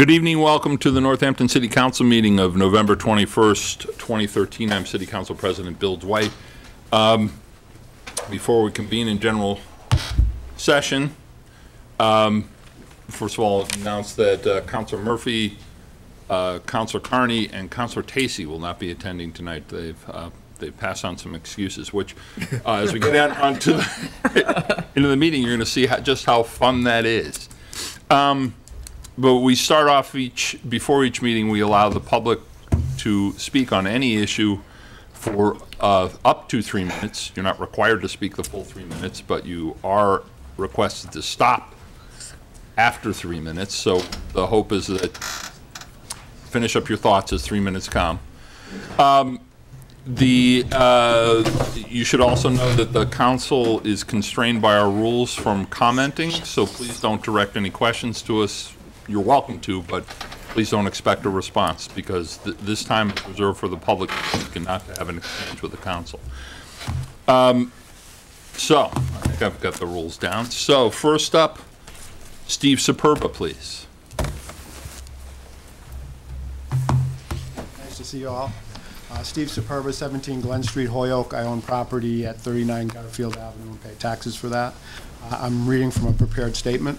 Good evening, welcome to the Northampton City Council meeting of November 21st, 2013. I'm City Council President Bill Dwight. Um, Before we convene in general session, um, first of all, announce that uh, Counselor Murphy, uh, Counselor Carney, and Counselor Tacy will not be attending tonight. They've, uh, they've passed on some excuses, which, uh, as we get onto the, into the meeting, you're going to see how- just how fun that is. Um, But we start off each, before each meeting, we allow the public to speak on any issue for uh, up to three minutes. You're not required to speak the full three minutes, but you are requested to stop after three minutes. So the hope is that, finish up your thoughts as three minutes come. Um, The, uh, you should also know that the council is constrained by our rules from commenting, so please don't direct any questions to us. You're welcome to, but please don't expect a response, because th- this time is reserved for the public and not to have an exchange with the council. Um, So, I think I've got the rules down. So, first up, Steve Superba, please. Nice to see you all. Uh, Steve Superba, 17 Glen Street, Holyoke. I own property at 39 Garfield Avenue and pay taxes for that. Uh, I'm reading from a prepared statement.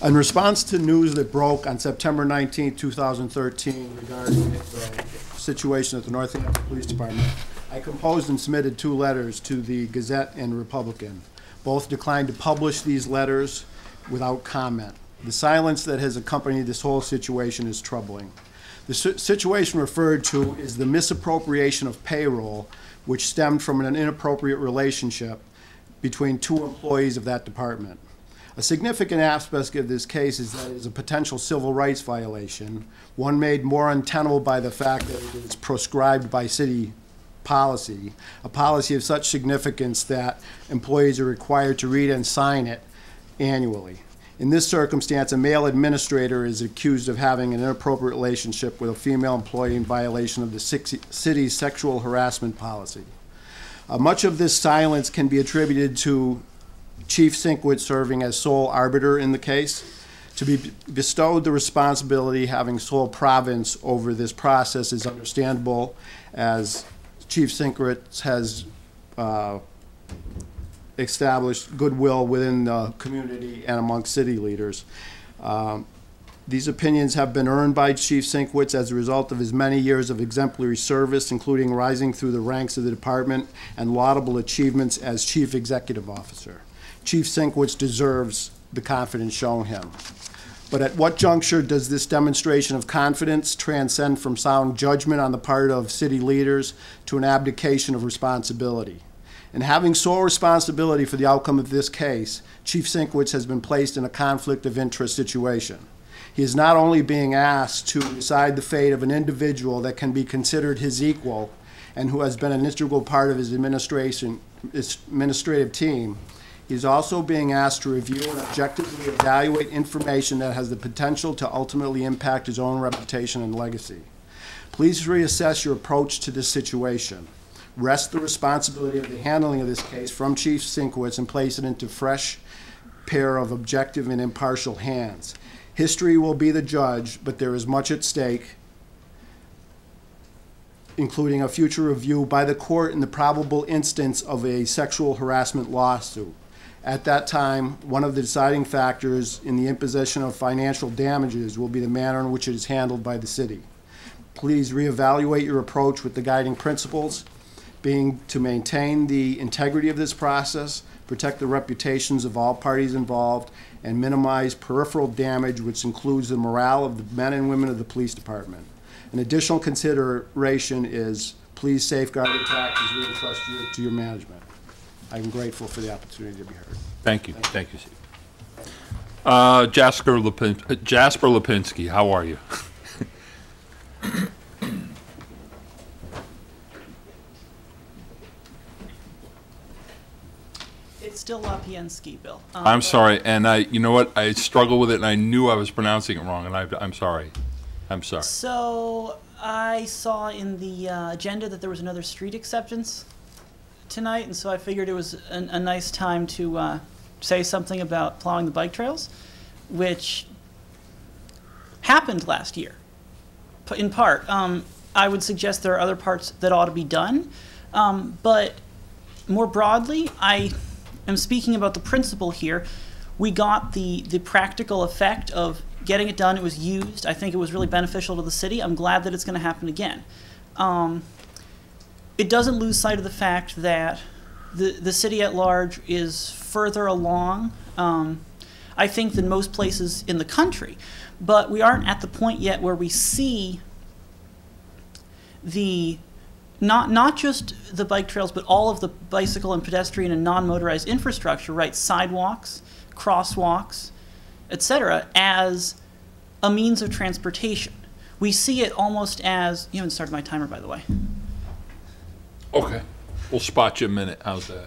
In response to news that broke on September 19, 2013 regarding the uh, situation at the Northampton Police Department, I composed and submitted two letters to the Gazette and Republican. Both declined to publish these letters without comment. The silence that has accompanied this whole situation is troubling. The si- situation referred to is the misappropriation of payroll, which stemmed from an inappropriate relationship between two employees of that department. A significant aspect of this case is that it is a potential civil rights violation, one made more untenable by the fact that it is proscribed by city policy, a policy of such significance that employees are required to read and sign it annually. In this circumstance, a male administrator is accused of having an inappropriate relationship with a female employee in violation of the city's sexual harassment policy. Uh, Much of this silence can be attributed to Chief Sienkiewicz serving as sole arbiter in the case. To be bestowed the responsibility, having sole province over this process is understandable, as Chief Sienkiewicz has uh, established goodwill within the community and among city leaders. Um, These opinions have been earned by Chief Sienkiewicz as a result of his many years of exemplary service, including rising through the ranks of the department and laudable achievements as Chief Executive Officer. Chief Sienkiewicz deserves the confidence shown him. But at what juncture does this demonstration of confidence transcend from sound judgment on the part of city leaders to an abdication of responsibility? And having sole responsibility for the outcome of this case, Chief Sienkiewicz has been placed in a conflict of interest situation. He is not only being asked to decide the fate of an individual that can be considered his equal and who has been an integral part of his administration, his administrative team, is also being asked to review and objectively evaluate information that has the potential to ultimately impact his own reputation and legacy. Please reassess your approach to this situation. Rest the responsibility of the handling of this case from Chief Sienkiewicz and place it into fresh pair of objective and impartial hands. History will be the judge, but there is much at stake, including a future review by the court in the probable instance of a sexual harassment lawsuit. At that time, one of the deciding factors in the imposition of financial damages will be the manner in which it is handled by the city. Please reevaluate your approach with the guiding principles being to maintain the integrity of this process, protect the reputations of all parties involved, and minimize peripheral damage, which includes the morale of the men and women of the police department. An additional consideration is please safeguard the taxes we entrust you to your management. I'm grateful for the opportunity to be heard. Thank you, thank you, Steve. Uh, Jasper Lipin, uh, Jasper Lipinski, how are you? It's still Lapiensky, Bill. Um, I'm sorry, and I, you know what, I struggle with it, and I knew I was pronouncing it wrong, and I, I'm sorry. I'm sorry. So I saw in the uh, agenda that there was another street acceptance tonight, and so I figured it was a, a nice time to uh, say something about plowing the bike trails, which happened last year, in part. Um, I would suggest there are other parts that ought to be done. Um, but more broadly, I am speaking about the principle here. We got the, the practical effect of getting it done. It was used. I think it was really beneficial to the city. I'm glad that it's going to happen again. Um, it doesn't lose sight of the fact that the, the city at large is further along, um, I think, than most places in the country. But we aren't at the point yet where we see the not not just the bike trails, but all of the bicycle and pedestrian and non-motorized infrastructure, right? Sidewalks, crosswalks, etc., as a means of transportation. We see it almost as you haven't started my timer, by the way. Okay. We'll spot you a minute. How's that?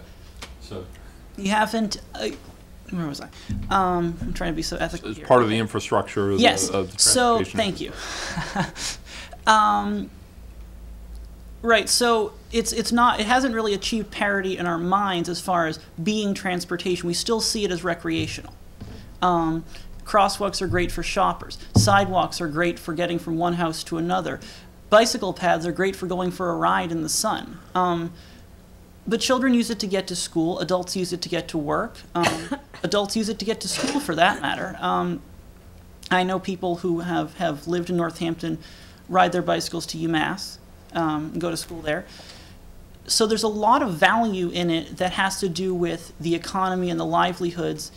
So, You haven't. Uh, where was I? Um, I'm trying to be so ethical it's here. part of the infrastructure of the, Yes. of the So transportation. thank you. um, right. So it's it's not. It hasn't really achieved parity in our minds as far as being transportation. We still see it as recreational. Um, crosswalks are great for shoppers. Sidewalks are great for getting from one house to another. Bicycle paths are great for going for a ride in the sun. Um, but children use it to get to school. Adults use it to get to work. Um, adults use it to get to school, for that matter. Um, I know people who have, have lived in Northampton, ride their bicycles to UMass, um, and go to school there. So there's a lot of value in it that has to do with the economy and the livelihoods.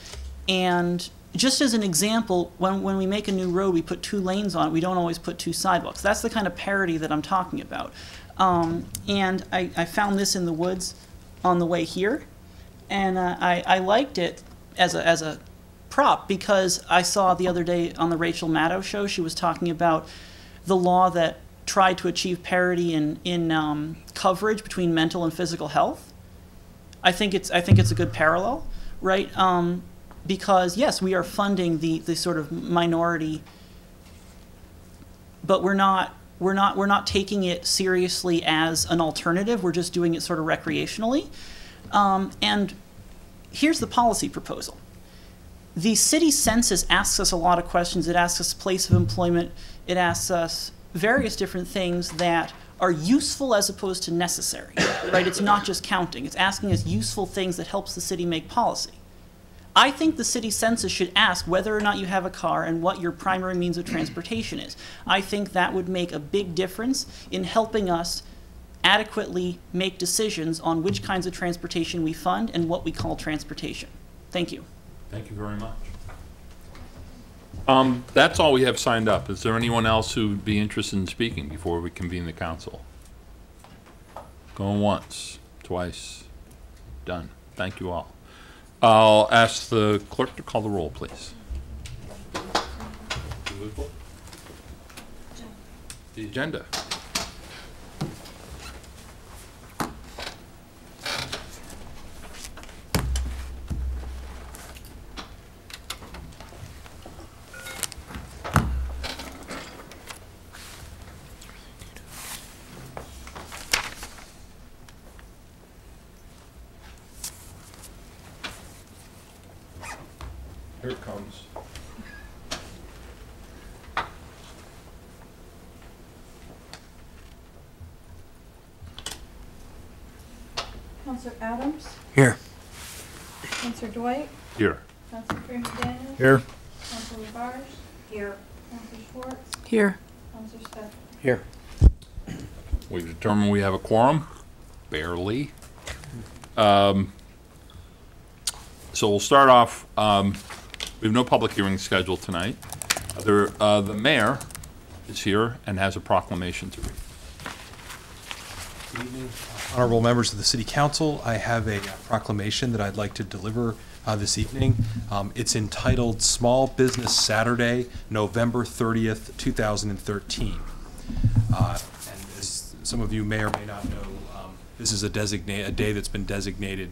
And just as an example, when, when we make a new road, we put two lanes on it. We don't always put two sidewalks. That's the kind of parity that I'm talking about. Um, and I, I found this in the woods on the way here, and uh, I, I liked it as a, as a prop because I saw the other day on the Rachel Maddow show, she was talking about the law that tried to achieve parity in, in um, coverage between mental and physical health. I think it's, I think it's a good parallel, right? Um, because yes, we are funding the, the sort of minority, but we're not, we're not, we're not taking it seriously as an alternative. We're just doing it sort of recreationally. Um, and here's the policy proposal the city census asks us a lot of questions. It asks us place of employment. It asks us various different things that are useful as opposed to necessary, right? It's not just counting. It's asking us useful things that helps the city make policy. I think the city census should ask whether or not you have a car and what your primary means of transportation is. I think that would make a big difference in helping us adequately make decisions on which kinds of transportation we fund and what we call transportation. Thank you. Thank you very much. Um, that's all we have signed up. Is there anyone else who would be interested in speaking before we convene the council? Going once, twice, done. Thank you all. I'll ask the clerk to call the roll, please. The agenda. Here it comes. Counselor Adams, Here. Counselor Dwight, Here. Counselor Freeman Daniels, Here. Counselor Labarge. Here. Counselor Schwartz, Here. Counselor Steph. Here. We've determined we have a quorum, barely. Um, So we'll start off, um, we have no public hearing scheduled tonight. There, uh, the mayor is here and has a proclamation to read. Honorable members of the city council. I have a proclamation that I'd like to deliver uh, this evening. Um, It's entitled Small Business Saturday, November 30th, 2013. Uh, And as some of you may or may not know, um, this is a a day that's been designated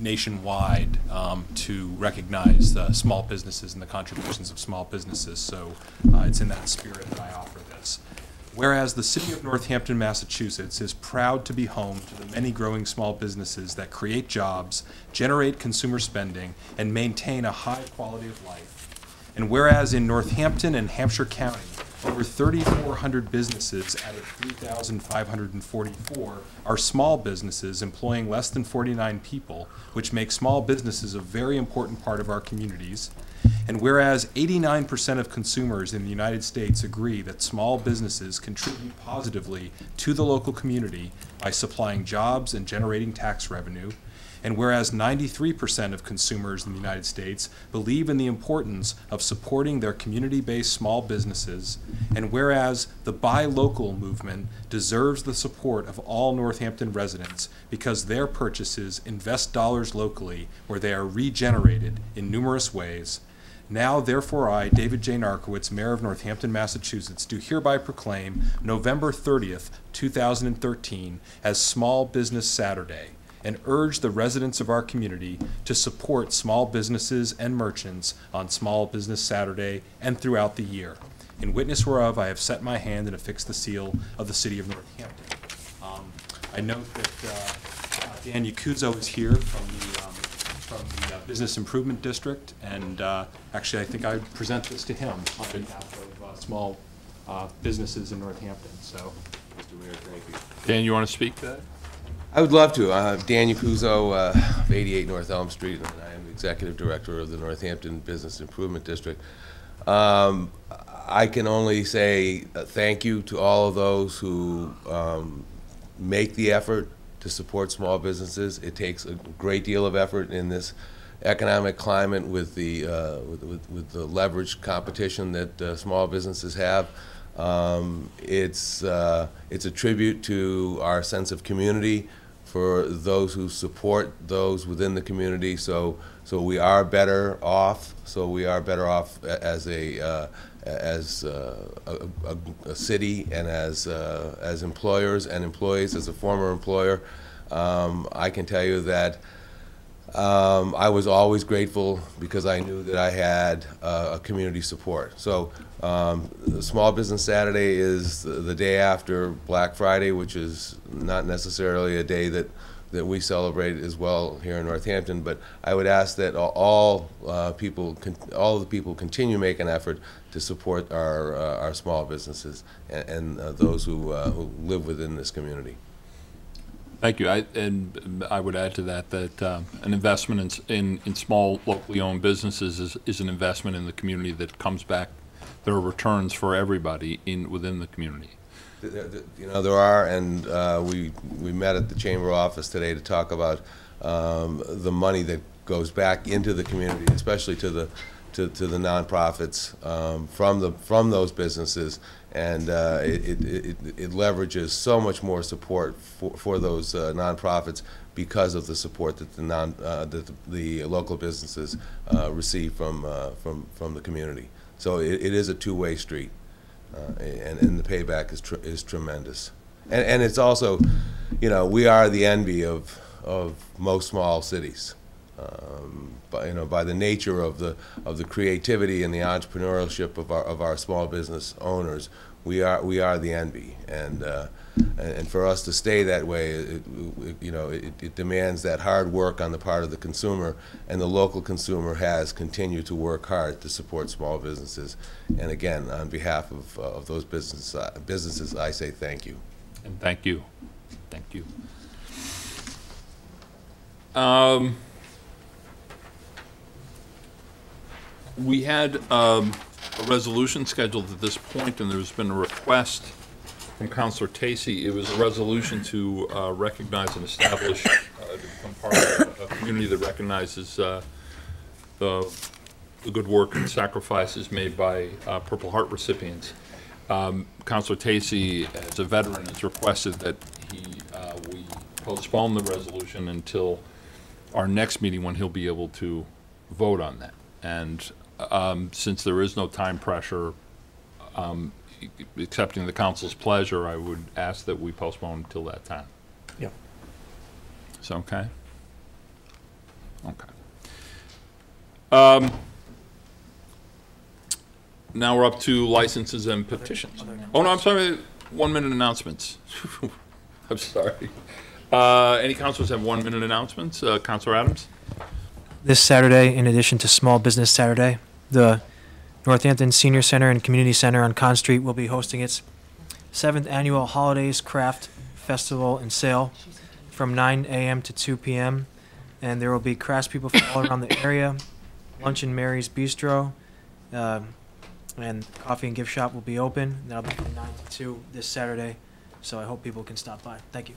nationwide um, to recognize uh, small businesses and the contributions of small businesses. So uh, it's in that spirit that I offer this. Whereas the city of Northampton, Massachusetts is proud to be home to the many growing small businesses that create jobs, generate consumer spending, and maintain a high quality of life. And whereas in Northampton and Hampshire County, over 3,400 businesses out of 3,544 are small businesses employing less than 49 people, which makes small businesses a very important part of our communities. And whereas 89% of consumers in the United States agree that small businesses contribute positively to the local community by supplying jobs and generating tax revenue, and whereas 93% of consumers in the United States believe in the importance of supporting their community-based small businesses, and whereas the Buy Local movement deserves the support of all Northampton residents because their purchases invest dollars locally where they are regenerated in numerous ways, now, therefore, I, David J. Narkewicz, Mayor of Northampton, Massachusetts, do hereby proclaim November 30th, 2013, as Small Business Saturday and urge the residents of our community to support small businesses and merchants on Small Business Saturday and throughout the year. In witness whereof, I have set my hand and affixed the seal of the city of Northampton. Um, I note that uh, Dan Yacuzzo is here from the, from the uh, Business Improvement District, and uh, actually, I think I present this to him on behalf of uh, small uh, businesses in Northampton, so. Mr. Mayor, thank you. Dan, you want to speak to that? I would love to. Uh, Dan Yacuzzo, uh, of 88 North Elm Street, and I am the Executive Director of the Northampton Business Improvement District. Um, I can only say uh, thank you to all of those who um, make the effort to support small businesses. It takes a great deal of effort in this economic climate with the, uh, with, with, with the leveraged competition that uh, small businesses have. Um, it's, uh, it's a tribute to our sense of community for those who support those within the community. So, so we are better off. So we are better off as a uh, as uh, a, a, city and as uh, as employers and employees. As a former employer, um, I can tell you that. Um, I was always grateful because I knew that I had uh, a community support. So, um, Small Business Saturday is the, the day after Black Friday, which is not necessarily a day that, that we celebrate as well here in Northampton. But I would ask that all, uh, people, all the people, continue to make an effort to support our uh, our small businesses and, and uh, those who uh, who live within this community. Thank you. I, and I would add to that, that um, an investment in, in, in small locally owned businesses is, is an investment in the community that comes back. There are returns for everybody in, within the community. You know, there are, and uh, we, we met at the chamber office today to talk about um, the money that goes back into the community, especially to the, to, to the nonprofits um, from the, from those businesses. And uh, it, it, it it leverages so much more support for, for those uh, nonprofits because of the support that the non, uh, that the- the local businesses uh, receive from, uh, from, from the community. So it, it is a two-way street. Uh, and, and the payback is, tr- is tremendous. And, and it's also, you know, we are the envy of, of most small cities. Um, by, you know, by the nature of the, of the creativity and the entrepreneurship of our, of our small business owners, we are, we are the envy. And, uh, and, for us to stay that way, it, it, you know, it, it demands that hard work on the part of the consumer, and the local consumer has continued to work hard to support small businesses. And again, on behalf of, uh, of those business, uh, businesses, I say thank you. And thank you. Thank you. Um, we had, um, a resolution scheduled at this point, and there's been a request from Counselor Tacy. It was a resolution to, uh, recognize and establish, uh, to become part of a community that recognizes, uh, the, the good work and sacrifices made by, uh, Purple Heart recipients. Um, Counselor Tacy, as a veteran, has requested that he, uh, we postpone the resolution until our next meeting when he'll be able to vote on that. And um, since there is no time pressure, um, e- accepting the council's pleasure, I would ask that we postpone until that time. Yeah. Is that okay? Okay. Um, Now we're up to licenses and petitions. Oh, no, I'm sorry, one-minute announcements. I'm sorry. Uh, Any councilors have one-minute announcements? Uh, Counselor Adams? this Saturday, in addition to Small Business Saturday, the Northampton Senior Center and Community Center on Conz Street will be hosting its seventh annual Holidays Craft Festival and Sale from 9 a.m. to 2 p.m. And there will be craftspeople from all around the area. Lunch in Mary's Bistro, um, and coffee and gift shop will be open. That'll be from 9 to 2 this Saturday. So I hope people can stop by. Thank you.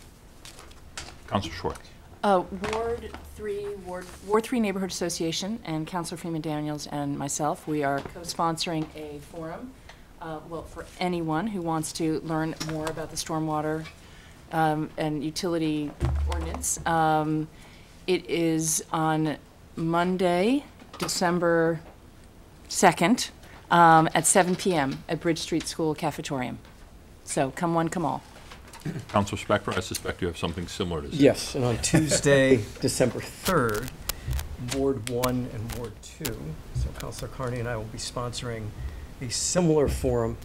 Counselor Schwartz. Uh, Ward Three, Ward, Ward Three Neighborhood Association and Councilor Freeman Daniels and myself, we are co-sponsoring a forum, uh, well, for anyone who wants to learn more about the stormwater um, and utility ordinance. Um, It is on Monday, December 2nd, um, at 7 PM at Bridge Street School Cafetorium. So come one, come all. Counselor Spector, I suspect you have something similar to say. Yes, and on Tuesday, December 3rd, Ward 1 and Ward 2, so Councilor Carney and I will be sponsoring a similar forum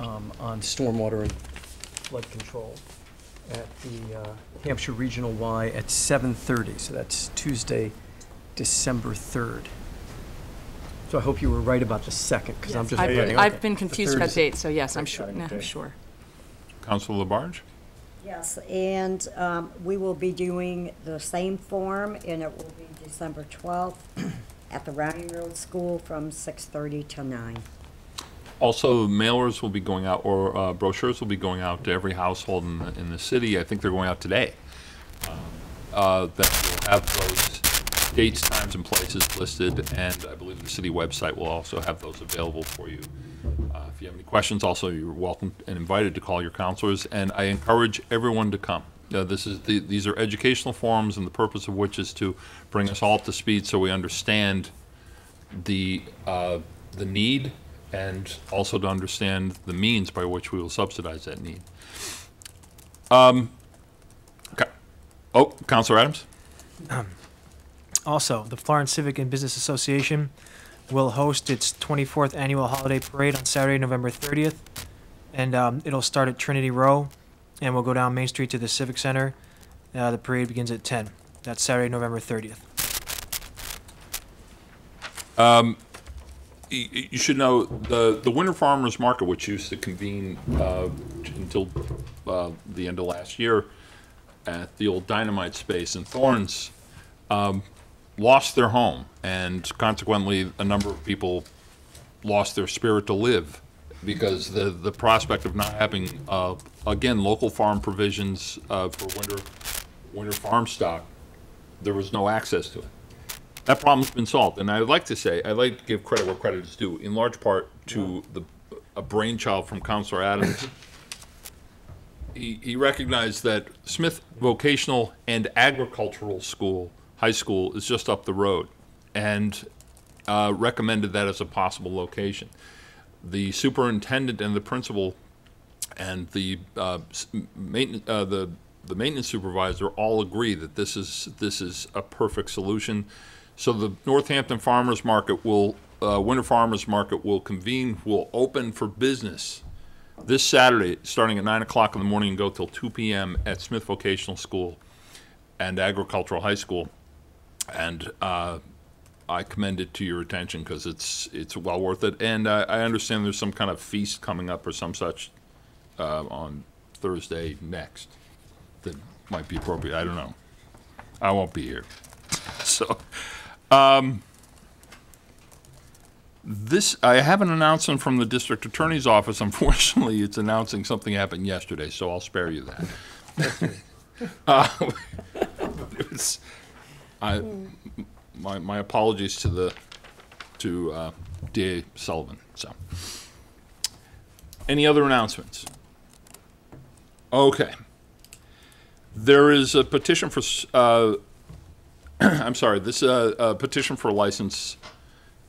um, on stormwater and flood control at the uh, Hampshire Regional Y at 7:30, so that's Tuesday, December 3rd. So I hope you were right about the 2nd, because I'm just I've been- I've Okay. been confused about dates, so yes, I'm sure, Exciting no, I'm sure. Counselor Labarge? Yes, and um, we will be doing the same form, and it will be December 12th at the Ryan Road School from 6:30 to 9. Also, mailers will be going out, or uh, brochures will be going out to every household in the, in the city. I think they're going out today. Uh, That will have those dates, times, and places listed, and I believe the city website will also have those available for you. Uh, If you have any questions, also, you're welcome and invited to call your counselors, and I encourage everyone to come. Uh, This is, the- these are educational forums, and the purpose of which is to bring us all up to speed so we understand the, uh, the need and also to understand the means by which we will subsidize that need. Um, okay. Oh, Counselor Adams? Also, the Florence Civic and Business Association will host its 24th annual holiday parade on Saturday, November 30th. And um, it'll start at Trinity Row and we'll go down Main Street to the Civic Center. Uh, the parade begins at 10. That's Saturday, November 30th. y- y- you should know, the, the Winter Farmers Market, which used to convene uh, until uh, the end of last year at the old Dynamite Space in Thornes, um, lost their home, and consequently, a number of people lost their spirit to live because the, the prospect of not having, uh, again, local farm provisions uh, for winter, winter farm stock, there was no access to it. That problem's been solved, and I'd like to say, I'd like to give credit where credit is due, in large part to the, a brainchild from Counselor Adams. He, he recognized that Smith Vocational and Agricultural School, high school, is just up the road, and uh, recommended that as a possible location. The superintendent and the principal and the uh, maintenance, uh, the the maintenance supervisor all agree that this is this is a perfect solution. So the Northampton Farmers Market will uh, Winter Farmers Market will convene, will open for business this Saturday, starting at nine o'clock in the morning and go till two p.m. at Smith Vocational School and Agricultural High School, and uh, I commend it to your attention because it's it's well worth it. And I, I understand there's some kind of feast coming up or some such uh, on Thursday next that might be appropriate. I don't know. I won't be here. So, um, this, I have an announcement from the district attorney's office. Unfortunately, it's announcing something happened yesterday, so I'll spare you that. Uh, I, my, my apologies to the, to uh, DA Sullivan, so. Any other announcements? Okay. There is a petition for, uh, I'm sorry, this, uh, a petition for a license,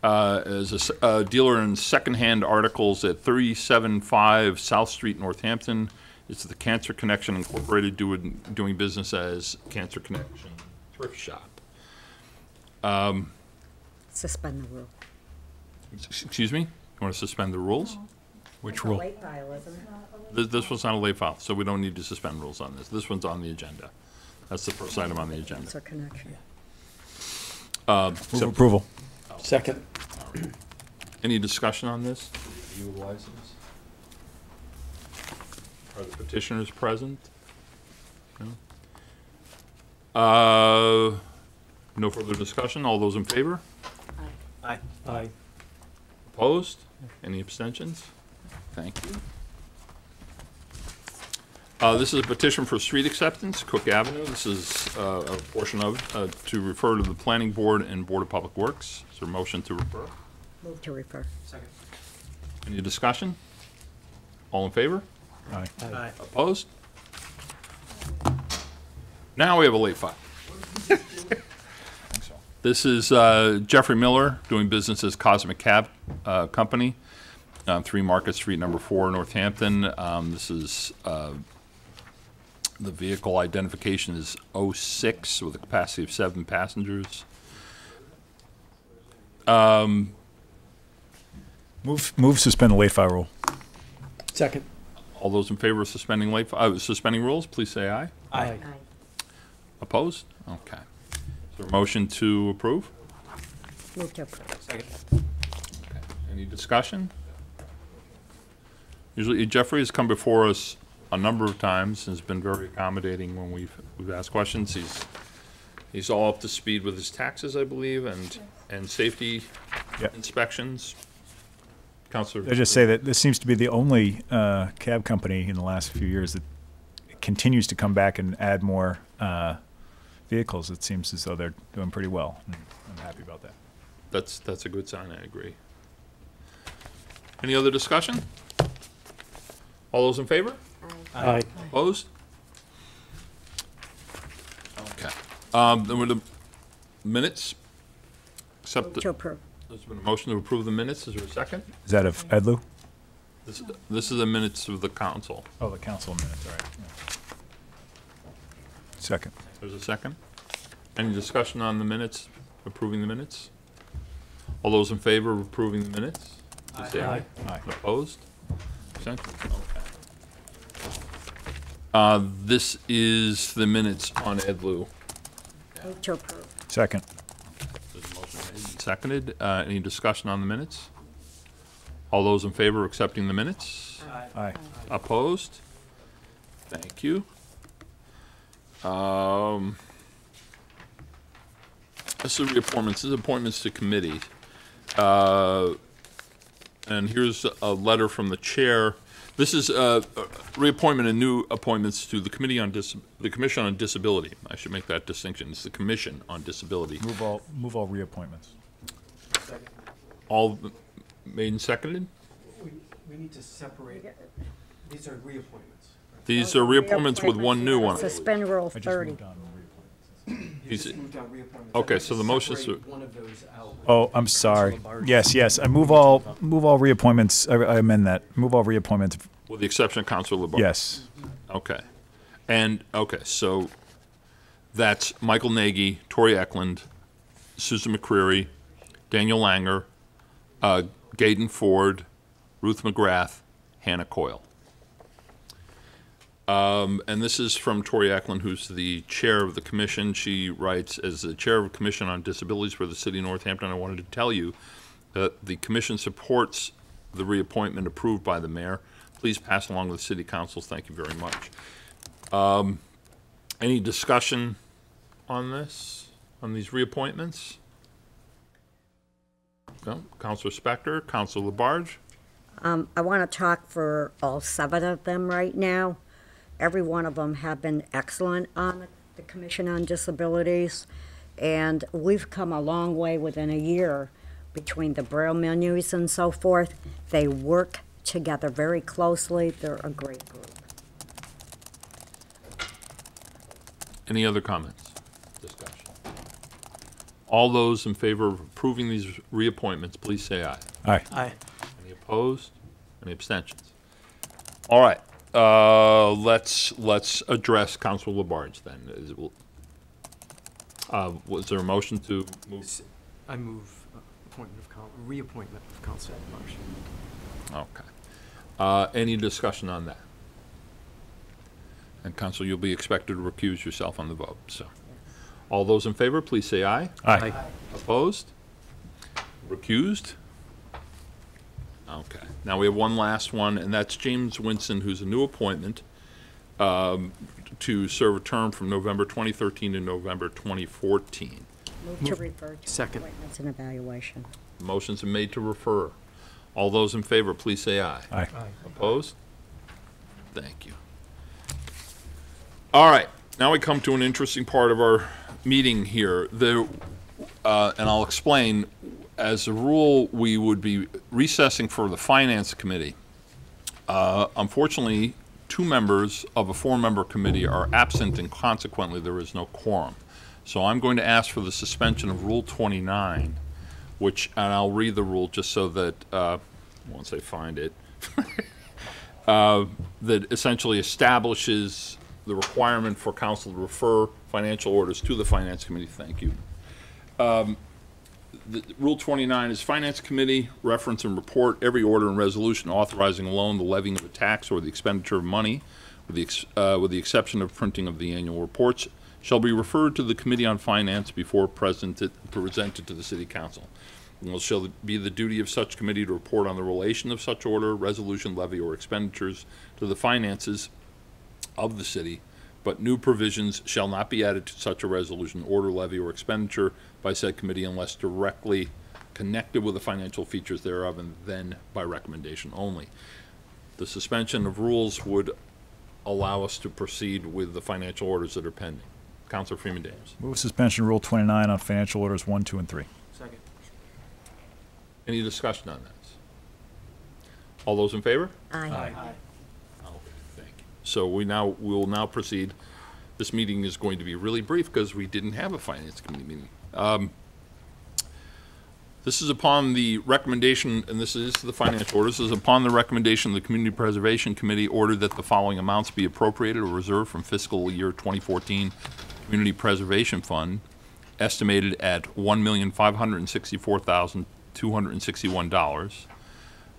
uh, as a dealer in secondhand articles at 375 South Street, Northampton. It's the Cancer Connection Incorporated doing, doing business as Cancer Connection Thrift Shop. Suspend the rule. S- Excuse me? You want to suspend the rules? Which It's a late file, isn't it? This, this one's not a late file, so we don't need to suspend rules on this. This one's on the agenda. That's the first item on the agenda. It's a connection. Uh, except- Approval. Second. Any discussion on this? Review of license? Are the petitioners present? No? Uh, no further discussion. All those in favor? Aye. Aye. Opposed? Any abstentions? Thank you. Uh, This is a petition for street acceptance, Cook Avenue. This is uh, a portion of, uh, to refer to the Planning Board and Board of Public Works. Is there a motion to refer? Move to refer. Second. Any discussion? All in favor? Aye. Aye. Opposed? Now we have a late file. This is uh, Jeffrey Miller, doing business as Cosmic Cab uh, Company, uh, 3 Market Street, number 4, Northampton. Um, This is, uh, the vehicle identification is 06 with a capacity of 7 passengers. Move, move suspend the late file rule. Second. All those in favor of suspending late, fi- uh, suspending rules, please say aye. Aye. Opposed? Okay. Is there a motion to approve? Move to approve. Any discussion? Usually Jeffrey has come before us a number of times and has been very accommodating when we've, we've asked questions. He's, he's all up to speed with his taxes, I believe, and, and safety Yep. inspections. Counselor? I just say that this seems to be the only uh, cab company in the last few years that continues to come back and add more uh, vehicles. It seems as though they're doing pretty well. and I'm happy about that. That's, that's a good sign, I agree. Any other discussion? All those in favor? Aye. Opposed? Okay. Um, then with the minutes, accept, the- to approve. there's been a motion to approve the minutes, is there a second? Is that of Edlu? This, this is the minutes of the council. Oh, the council minutes, all right. yeah. Second. There's a second? Any discussion on the minutes, approving the minutes? All those in favor of approving the minutes? please say aye. Aye. Opposed? Abstentions? Okay. Uh, this is the minutes on Edlu. Move to approve. Second. There's a motion made and Seconded, uh, any discussion on the minutes? All those in favor of accepting the minutes? Aye. Opposed? Thank you. Um, this is reappointments, this is appointments to committees. Uh, and here's a letter from the chair. This is, uh, reappointment and new appointments to the Committee on Dis, the Commission on Disability. I should make that distinction. It's the Commission on Disability. Move all, move all reappointments. All made and seconded? We, we need to separate, these are reappointments. These are reappointments with one new one. Suspend Rule I just 30. moved on reappointments. You He's- just moved on reappointments. Okay, so the motion is separate to- One of those out. Oh, I'm sorry. Yes, yes, I move all, move all reappointments, I I amend that. Move all reappointments, With the exception of Counselor Labarge? yes. Okay. And, okay, so that's Michael Nagy, Tori Eklund, Susan McCreary, Daniel Langer, uh, Gaden Ford, Ruth McGrath, Hannah Coyle. Um, and this is from Tori Eklund, who's the chair of the commission. She writes, as the chair of the Commission on Disabilities for the City of Northampton, I wanted to tell you that the commission supports the reappointment approved by the mayor. Please pass along to the city councils. Thank you very much. Um, Any discussion on this, on these reappointments? No? Counselor Spector, Counselor Labarge? Um, I want to talk for all seven of them right now. Every one of them have been excellent on the Commission on Disabilities, and we've come a long way within a year between the Braille menus and so forth. They work together very closely. They're a great group. Any other comments, discussion? All those in favor of approving these reappointments, please say aye. Aye. Aye. Any opposed? Any abstentions? All right, uh, let's, let's address Counselor Labarge then. Is it- Uh, was there a motion to move? I move uh, appointment of, coun- reappointment of Council Marsh. Okay. Uh, any discussion on that? And Counsel, you'll be expected to recuse yourself on the vote, so. All those in favor, please say aye. Aye. Opposed? Recused? Okay. Now we have one last one, and that's James Winston, who's a new appointment um, to serve a term from November 2013 to November 2014. Move to refer to Second. appointments and evaluation. Motion's been made to refer. All those in favor, please say aye. Aye. Opposed? Thank you. All right, now we come to an interesting part of our meeting here. The, uh, and I'll explain, as a rule, we would be recessing for the Finance Committee. Uh, Unfortunately, two members of a four-member committee are absent, and consequently, there is no quorum. So I'm going to ask for the suspension of Rule 29, which, and I'll read the rule just so that, uh, once I find it, uh, that essentially establishes the requirement for council to refer financial orders to the Finance Committee. Thank you. Um, the- Rule 29 is Finance Committee reference and report every order and resolution authorizing a loan, the levying of a tax, or the expenditure of money, with the, ex- uh, with the exception of printing of the annual reports, shall be referred to the Committee on Finance before presented, presented to the City Council. And it shall be the duty of such committee to report on the relation of such order, resolution, levy, or expenditures to the finances of the city, but new provisions shall not be added to such a resolution, order, levy, or expenditure by said committee unless directly connected with the financial features thereof, and then by recommendation only. The suspension of rules would allow us to proceed with the financial orders that are pending. Counselor Freeman Davis. Move suspension Rule 29 on financial orders 1, 2, and 3. Second. Any discussion on this? All those in favor? Aye. Okay, thank you. So we now, we will now proceed. This meeting is going to be really brief because we didn't have a finance committee meeting. Um, This is upon the recommendation, and this is the financial order, this is upon the recommendation of the Community Preservation Committee ordered that the following amounts be appropriated or reserved from fiscal year 2014 Community Preservation Fund, estimated at $1,564,261.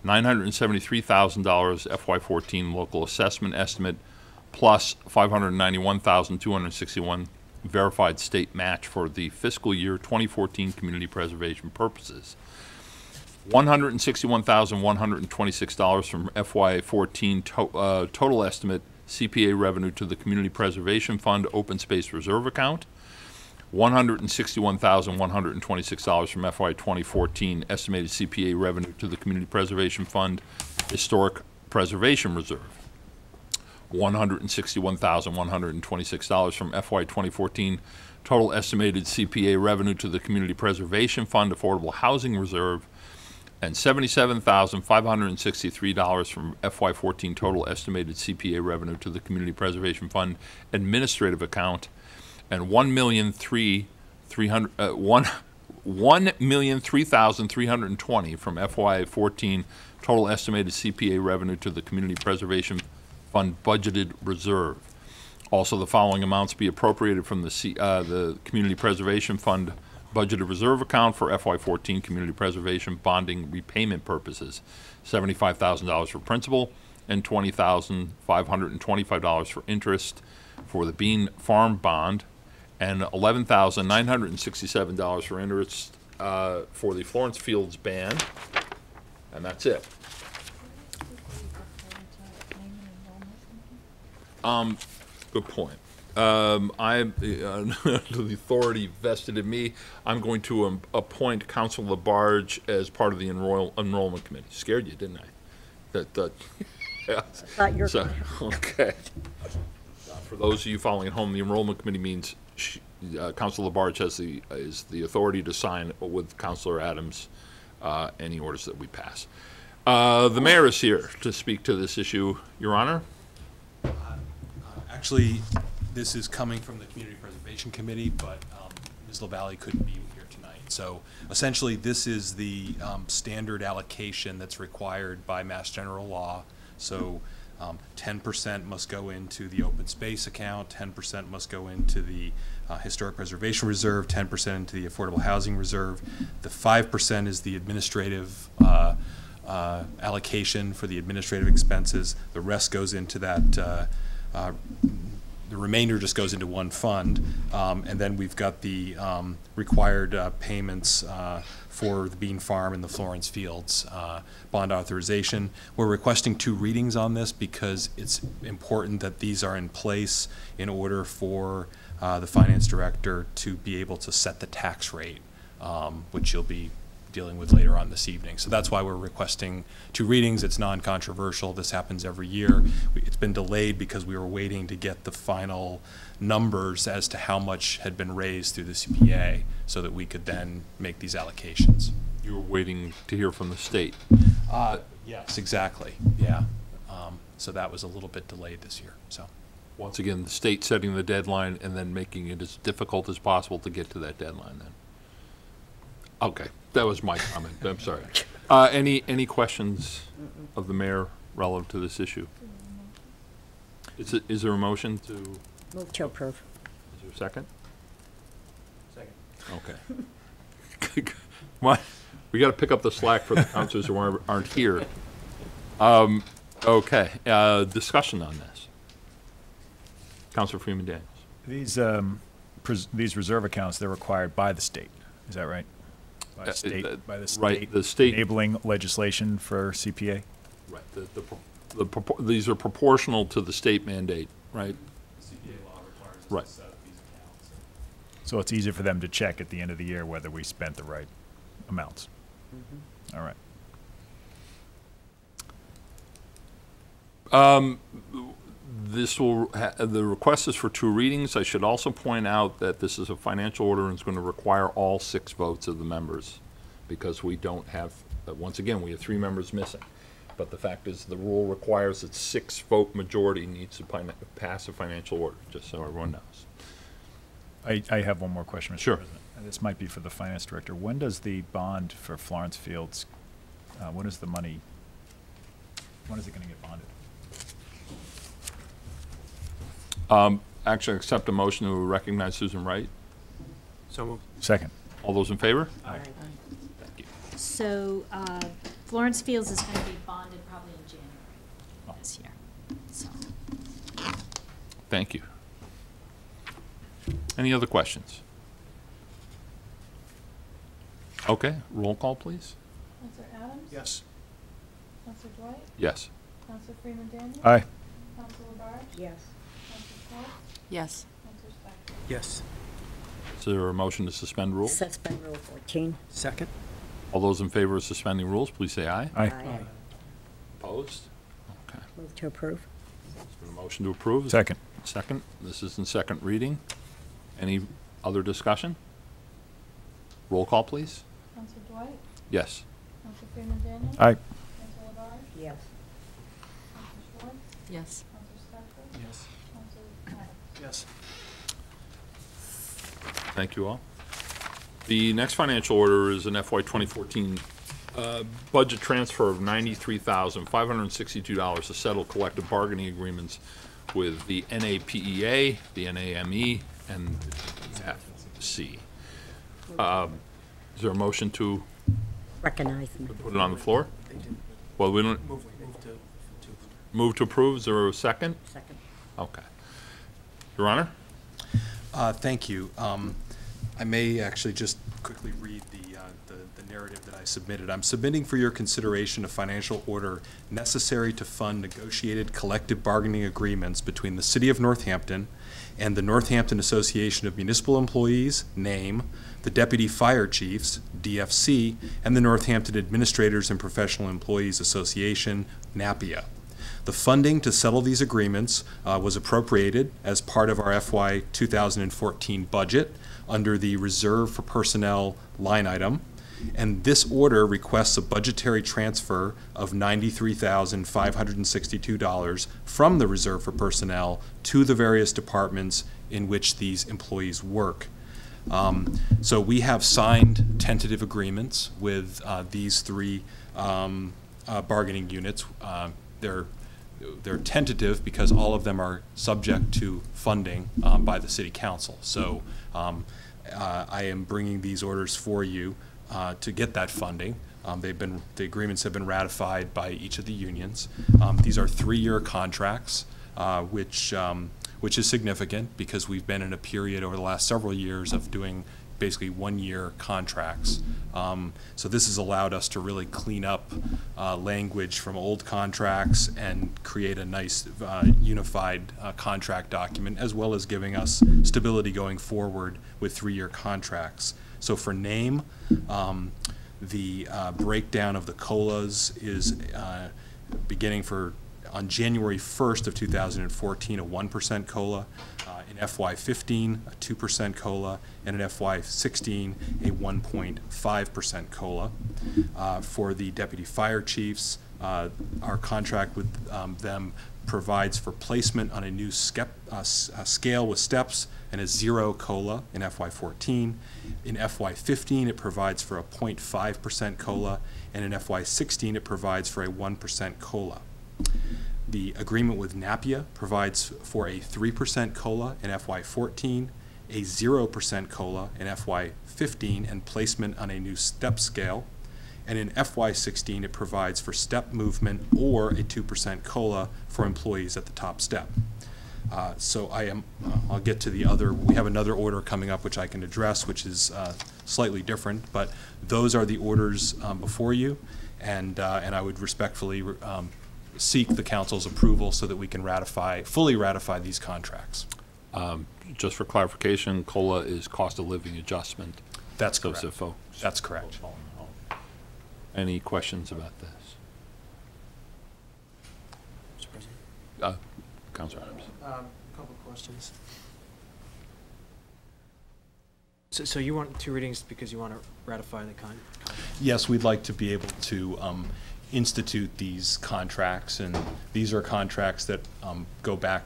$973,000 FY14 local assessment estimate, plus $591,261 verified state match for the fiscal year 2014 community preservation purposes. $161,126 from FY14 to- uh, total estimate CPA revenue to the Community Preservation Fund Open Space Reserve Account, $161,126 from FY 2014 estimated CPA revenue to the Community Preservation Fund Historic Preservation Reserve. $161,126 from FY 2014 total estimated CPA revenue to the Community Preservation Fund Affordable Housing Reserve, and $77,563 from FY 14 total estimated CPA revenue to the Community Preservation Fund Administrative Account, and one million three, three hundred, uh, one, one million three thousand three hundred and twenty from FY fourteen total estimated CPA revenue to the Community Preservation Fund budgeted reserve. Also, the following amounts be appropriated from the C, uh, the Community Preservation Fund budgeted reserve account for FY fourteen community preservation bonding repayment purposes. Seventy-five thousand dollars for principal and twenty thousand five hundred and twenty-five dollars for interest for the Bean Farm bond and eleven thousand nine hundred and sixty-seven dollars for interest uh, for the Florence Fields Band, and that's it. Um, good point. Um, I, uh, the authority vested in me, I'm going to um, appoint Council Labarge as part of the enroll, enrollment committee. Scared you, didn't I? That, that, yeah. Thought you were So, okay. For those of you following at home, the enrollment committee means she, uh, Council Labarge has the, is the authority to sign with Councilor Adams, uh, any orders that we pass. Uh, the mayor is here to speak to this issue, Your Honor. Actually, this is coming from the Community Preservation Committee, but um, Ms. LaValle couldn't be here tonight. So essentially, this is the um, standard allocation that's required by Mass General Law. So um, ten percent must go into the open space account, ten percent must go into the uh, Historic Preservation Reserve, ten percent into the Affordable Housing Reserve. The five percent is the administrative uh, uh, allocation for the administrative expenses. The rest goes into that uh, uh, the remainder just goes into one fund. Um, And then we've got the um, required uh, payments for the Bean Farm and the Florence Fields uh, bond authorization. We're requesting two readings on this because it's important that these are in place in order for uh, the finance director to be able to set the tax rate, um, which you'll be dealing with later on this evening. So that's why we're requesting two readings. It's non-controversial. This happens every year. It's been delayed because we were waiting to get the final numbers as to how much had been raised through the CPA so that we could then make these allocations. You were waiting to hear from the state. Uh, yes, exactly, yeah. Um, So that was a little bit delayed this year, so. Once again, the state setting the deadline and then making it as difficult as possible to get to that deadline then. Okay, that was my comment, I'm sorry. Uh, any, any questions of the mayor relative to this issue? Is it, is there a motion to, is Move to approve. there a second? Second. Okay. What, we gotta pick up the slack for the councilors who aren't, aren't here. Um, okay, uh, discussion on this. Counselor Freeman Daniels. These, um, pres- these reserve accounts, they're required by the state, is that right? By Uh, the uh, state, by the state, right, the state- enabling legislation for CPA? Right, the, the, pro- the, these are proportional to the state mandate, right? CPA law requires us Right. set up these accounts. So it's easier for them to check at the end of the year whether we spent the right amounts. All right. This will, ha- the request is for two readings. I should also point out that this is a financial order and it's going to require all six votes of the members because we don't have, uh, once again, we have three members missing. But the fact is, the rule requires that six vote majority needs to pine- pass a financial order, just so everyone knows. I, I have one more question, Mr. Sure. President. And this might be for the finance director. When does the bond for Florence Fields, uh, when is the money, when is it gonna get bonded? Actually, accept a motion to recognize Susan Wright. So moved. Second. All those in favor? Aye. Thank you. So uh, Florence Fields is going to be bonded probably in January this year, so. Thank you. Any other questions? Okay, roll call, please. Counselor Adams? Yes. Counselor Dwight? Yes. Counselor Freeman Daniels? Aye. Counselor Labarge? Yes. Counselor Schwartz? Yes. Counselor Spector? Yes. Is there a motion to suspend rules? Suspend Rule 14. Second? All those in favor of suspending rules, please say aye. Aye. Opposed? Okay. Move to approve. Is there a motion to approve? Second. Second. This is in second reading. Any other discussion? Roll call, please. Counselor Dwight? Yes. Counselor Freeman Daniels? Aye. Counselor Labarge? Yes. Counselor Schwartz? Yes. Counselor Spector? Yes. Counselor Adams? Yes. Thank you all. The next financial order is an FY 2014 uh, budget transfer of $93,562 to settle collective bargaining agreements with the NAPEA, the NAME, and the FC. Um, Is there a motion to Recognize me. put it on the floor? Well, we don't, Move, move to, to. move to approve, is there a second? Second. Okay. Your Honor? Uh, Thank you. Um, I may actually just quickly read the, uh, the the narrative that I submitted. I'm submitting for your consideration a financial order necessary to fund negotiated collective bargaining agreements between the City of Northampton and the Northampton Association of Municipal Employees, NAME, the Deputy Fire Chiefs, DFC, and the Northampton Administrators and Professional Employees Association, NAPIA. The funding to settle these agreements uh, was appropriated as part of our FY 2014 budget under the Reserve for Personnel line item, and this order requests a budgetary transfer of $93,562 from the Reserve for Personnel to the various departments in which these employees work. Um, So we have signed tentative agreements with uh, these three um, uh, bargaining units. Uh, They're, they're tentative because all of them are subject to funding um, by the city council. So um, uh, I am bringing these orders for you uh, to get that funding. Um, They've been, the agreements have been ratified by each of the unions. Um, These are three-year contracts, uh, which um, which is significant because we've been in a period over the last several years of doing basically one-year contracts. Um, So this has allowed us to really clean up uh, language from old contracts and create a nice uh, unified uh, contract document, as well as giving us stability going forward with three-year contracts. So for name, um, the uh, breakdown of the COLAs is uh, beginning for, on January 1st of 2014, a 1% COLA, uh, in FY15, a 2% COLA, and in FY16, a 1.5% COLA. Uh, For the deputy fire chiefs, uh, our contract with um, them provides for placement on a new skep, uh, uh, scale with steps and a zero COLA in FY14. In FY15, it provides for a 0.5% COLA, and in FY16, it provides for a 1% COLA. The agreement with Napia provides for a 3% COLA in FY14, a 0% COLA in FY15, and placement on a new step scale. And in FY16, it provides for step movement or a 2% COLA for employees at the top step. Uh, So I am, uh, I'll get to the other, we have another order coming up which I can address, which is uh, slightly different, but those are the orders um, before you, and, uh, and I would respectfully um, seek the council's approval so that we can ratify, fully ratify these contracts. Um, Just for clarification, COLA is cost of living adjustment. That's So correct. if folks- That's correct. Any questions about this? Uh, Counselor Adams. Um, couple of questions. So, so you want two readings because you want to ratify the con? con- Yes, we'd like to be able to um, institute these contracts, and these are contracts that um, go back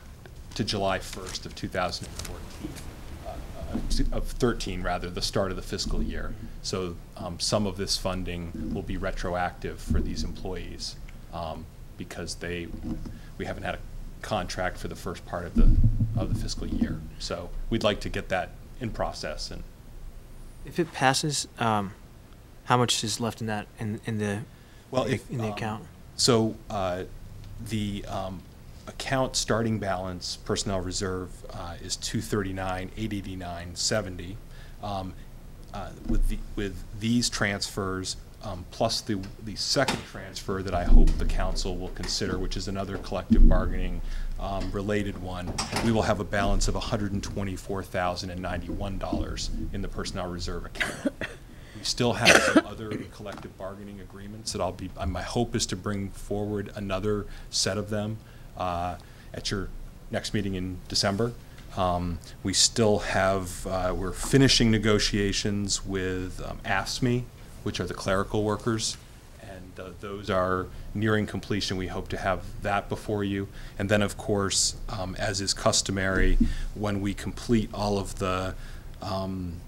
to July 1st of 2014, uh, of 13, rather, the start of the fiscal year. So um, some of this funding will be retroactive for these employees um, because they, we haven't had a contract for the first part of the, of the fiscal year. So we'd like to get that in process and If it passes, um, how much is left in that, in, in the, Well, in the- if, in the um, account? So, uh, the, um, account starting balance, personnel reserve, uh, is two thirty-nine, eight eighty-nine, seventy. Um, uh, with the, with these transfers, um, plus the, the second transfer that I hope the council will consider, which is another collective bargaining, um, related one, we will have a balance of hundred and twenty-four thousand and ninety-one dollars in the personnel reserve account. We still have some other collective bargaining agreements that I'll be, uh, my hope is to bring forward another set of them uh, at your next meeting in December. Um, We still have, uh, we're finishing negotiations with um, AFSCME, which are the clerical workers, and uh, those are nearing completion. We hope to have that before you. And then, of course, um, as is customary, when we complete all of the um,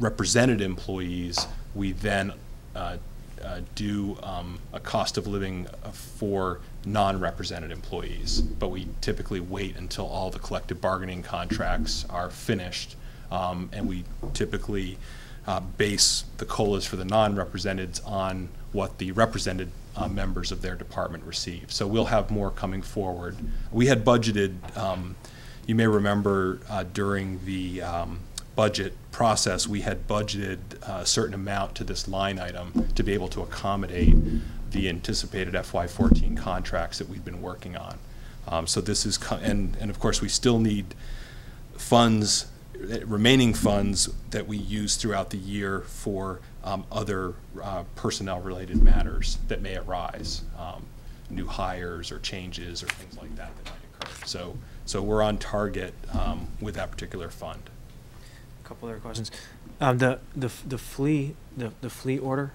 represented employees, we then uh, uh, do um, a cost of living uh, for non-represented employees. But we typically wait until all the collective bargaining contracts are finished. um, And we typically uh, base the COLAs for the non-represented on what the represented uh, members of their department receive. So we'll have more coming forward. We had budgeted, um, you may remember uh, during the um, budget process, we had budgeted a certain amount to this line item to be able to accommodate the anticipated FY14 contracts that we've been working on. Um, So this is, and, and of course, we still need funds, remaining funds that we use throughout the year for um, other uh, personnel-related matters that may arise, um, new hires or changes or things like that that might occur. So, so we're on target um, with that particular fund. Couple other questions. Um, the, the, f- the flea, the, the flea order,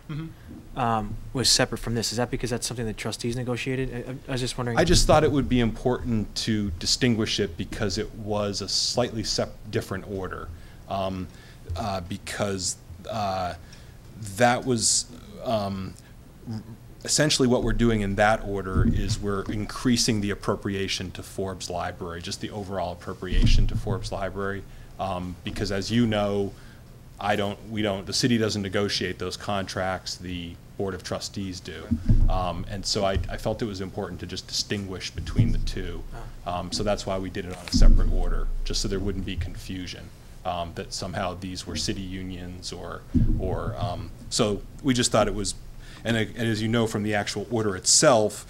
um, was separate from this. Is that because that's something the trustees negotiated? I- I, I was just wondering. I just thought it would be important to distinguish it because it was a slightly sep, different order. Um, uh, because, uh, that was, um, essentially what we're doing in that order is we're increasing the appropriation to Forbes Library, just the overall appropriation to Forbes Library. Um, because as you know, I don't, we don't, the city doesn't negotiate those contracts, the Board of Trustees do. Um, And so I, I felt it was important to just distinguish between the two. Um, So that's why we did it on a separate order, just so there wouldn't be confusion, um, that somehow these were city unions or, or, um, so we just thought it was, and and as you know from the actual order itself,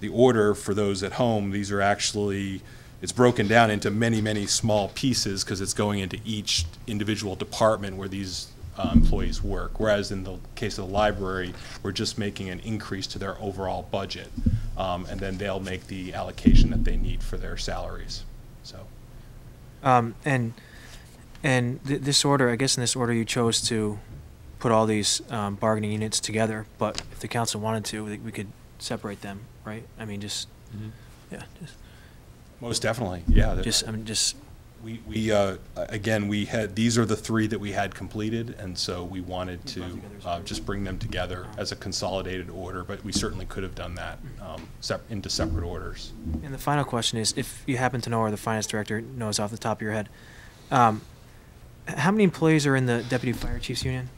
the order, for those at home, these are actually, it's broken down into many, many small pieces because it's going into each individual department where these uh, employees work. Whereas in the case of the library, we're just making an increase to their overall budget. Um, And then they'll make the allocation that they need for their salaries, so. Um, and, and th- this order, I guess in this order, you chose to put all these, um, bargaining units together, but if the council wanted to, we- we could separate them, right? I mean, just, yeah, just, Most definitely, yeah. just, I mean, just, We, we, uh, again, we had, these are the three that we had completed, and so we wanted to uh, just bring them together as a consolidated order, but we certainly could have done that um, sep- into separate orders. And the final question is, if you happen to know, or the finance director knows off the top of your head, um, how many employees are in the deputy fire chiefs union?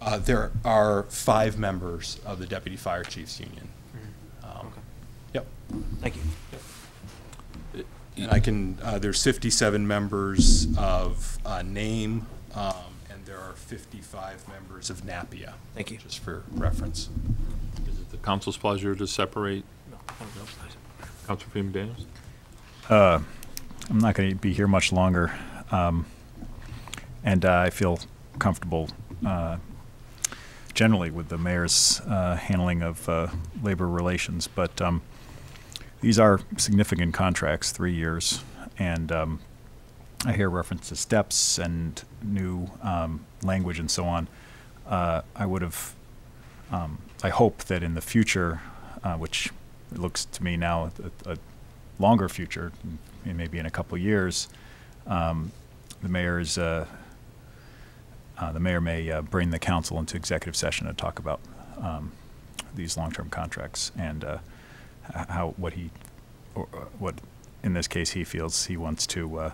Uh, There are five members of the Deputy Fire Chiefs Union. Um, Okay. Yep. Thank you. And I can, uh, there's 57 members of uh, NAME, um, and there are 55 members of NAPIA. Thank you. Just for reference. Is it the council's pleasure to separate? No, I don't. Council Freeman Daniels? Uh, I'm not going to be here much longer, um, and uh, I feel comfortable uh, generally with the mayor's uh, handling of uh, labor relations. But um, these are significant contracts, three years, and um, I hear reference to steps and new um, language and so on. Uh, I would have, um, I hope that in the future, uh, which looks to me now a, a longer future, maybe in a couple years, um, the mayor's, uh, uh, the mayor may uh, bring the council into executive session to talk about um, these long-term contracts and uh, how what he, or uh, what in this case he feels he wants to uh,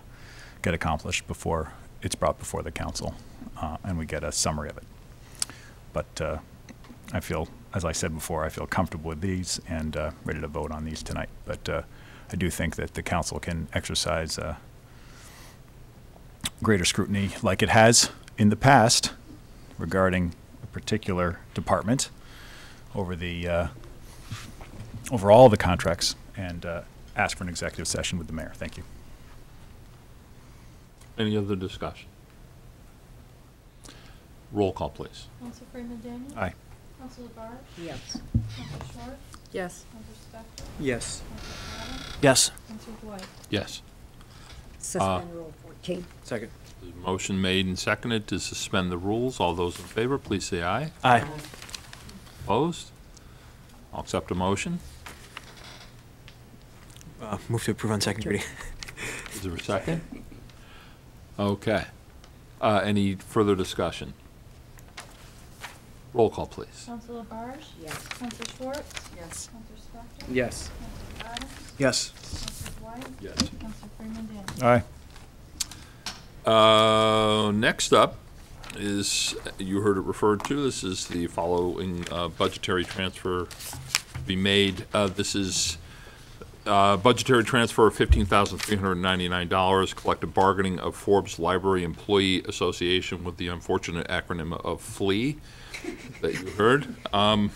get accomplished before it's brought before the council, uh, and we get a summary of it. But uh, I feel, as I said before, I feel comfortable with these and uh, ready to vote on these tonight. But uh, I do think that the council can exercise greater scrutiny, like it has in the past, regarding a particular department over the over all the contracts, and uh, ask for an executive session with the mayor. Thank you. Any other discussion? Roll call, please. Council Freeman Daniels? Aye. Council LaBarge? Yes. Council Short? Yes. Council Spector? Yes. Council Adams? Yes. Council Dwight? Yes. Suspend Rule 14. Second. Motion made and seconded to suspend the rules. All those in favor, please say aye. Aye. Opposed? I'll accept a motion. Uh, move to approve on second reading. Is there a second? Okay. Uh, Any further discussion? Roll call, please. Council LaBarge? Yes. Council Short? Yes. Council Spector? Yes. Council Adams? Yes. Council Dwight? Yes. Council Freeman Daniels? Aye. Uh, Next up is, you heard it referred to, this is the following uh, budgetary transfer to be made. Uh, This is uh, budgetary transfer of $15,399, collective bargaining of Forbes Library Employee Association with the unfortunate acronym of FLEA that you heard. Um,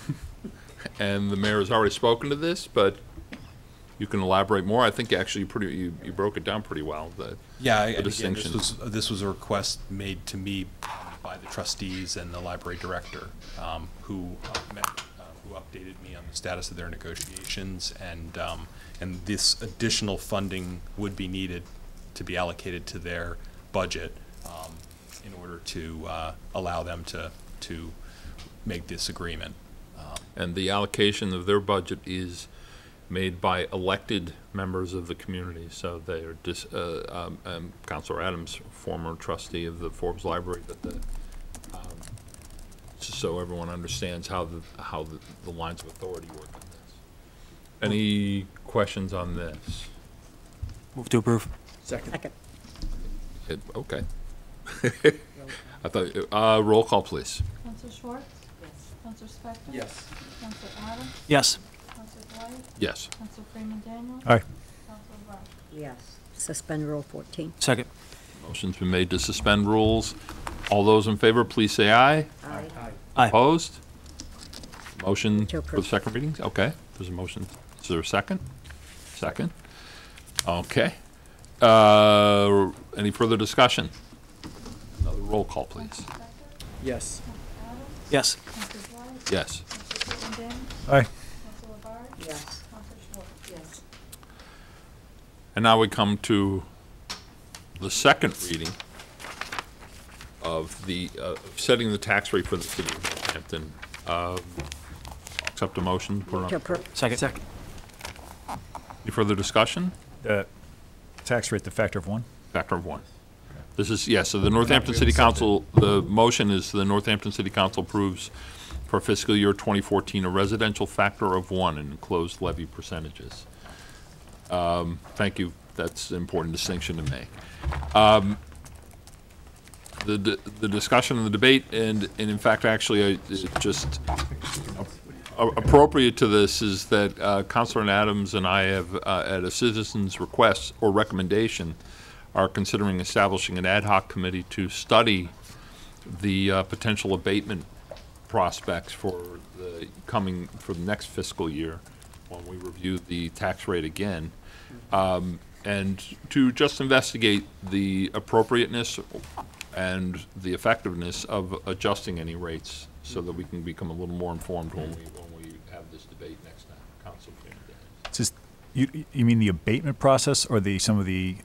And the mayor has already spoken to this, but you can elaborate more. I think actually you pretty, you you broke it down pretty well, the Yeah, I- the again, this was, this was a request made to me by the trustees and the library director, um, who uh, met, uh, who updated me on the status of their negotiations, and, um, and this additional funding would be needed to be allocated to their budget, um, in order to, uh, allow them to, to make this agreement. Um, And the allocation of their budget is made by elected members of the community. So they are dis, uh, um, um, Counselor Adams, former trustee of the Forbes Library, that the, um, so everyone understands how the, how the, the lines of authority work on this. Any questions on this? Move to approve. Second. Second. It- Okay. I thought, uh, roll call, please. Council Short? Yes. Counselor Spector? Yes. Counselor Adams? Yes. Counselor Dwight? Yes. Counselor Freeman Daniels? Aye. Counselor Barr? Yes. Suspend Rule 14. Second. Motion's been made to suspend rules. All those in favor, please say aye. Aye. Aye. Opposed? Motion To for the approve. second readings? Okay, there's a motion. Is there a second? Second? Okay. Uh, Any further discussion? Another roll call, please. Yes. Yes. Yes. Counselor Freeman Daniels? Aye. Yes. Yes. And now we come to the second reading of the, uh, of setting the tax rate for the city of Northampton. Um, Accept a motion, put it on. Second. Second. Any further discussion? The tax rate, the factor of one? Factor of one. This is, yes, so the Northampton City Council, the motion is the Northampton City Council approves for fiscal year 2014 a residential factor of one in enclosed levy percentages. Um, Thank you, that's an important distinction to make. Um, The, the the discussion and the debate, and, and in fact, actually, I- just a- appropriate to this is that uh, Councilor Adams and I have, uh, at a citizen's request or recommendation, are considering establishing an ad hoc committee to study the uh, potential abatement prospects for the coming, for the next fiscal year, when we review the tax rate again, um, and to just investigate the appropriateness and the effectiveness of adjusting any rates so that we can become a little more informed when we, when we have this debate next time. Council Freeman Daniels. Just, you, you mean the abatement process or the, some of the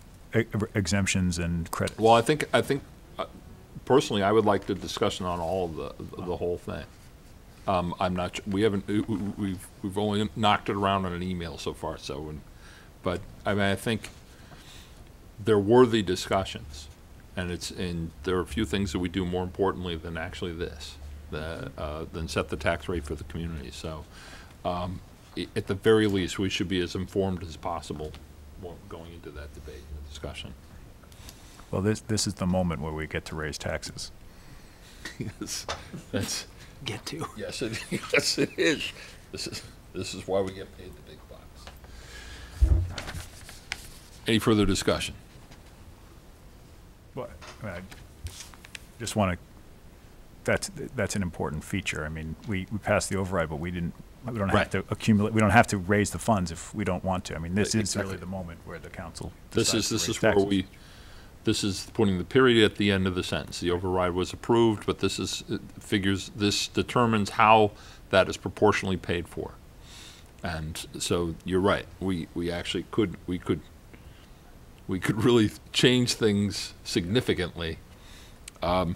exemptions and credits? Well, I think, I think, uh, personally, I would like the discussion on all of the, the whole thing. Um, I'm not, we haven't, we- we- we've, we've only knocked it around on an email so far, so, and- but, I mean, I think they're worthy discussions. And it's, and there are a few things that we do more importantly than actually this, the, uh, than set the tax rate for the community. So, um, at the very least, we should be as informed as possible going into that debate and discussion. Well, this, this is the moment where we get to raise taxes. Yes, that's, Get to. yes, it, yes, it is. This is, this is why we get paid the big bucks. Any further discussion? Well, I mean, I just want to, that's, that's an important feature. I mean, we, we passed the override, but we didn't, we don't Right. have to accumulate, we don't have to raise the funds if we don't want to. I mean, this Right, is really exactly. the moment where the council This decides is, to this raise is where taxes. we, this is putting the period at the end of the sentence. The override was approved, but this is, it figures, this determines how that is proportionally paid for. And so you're right, we, we actually could, we could, we could really change things significantly. Um,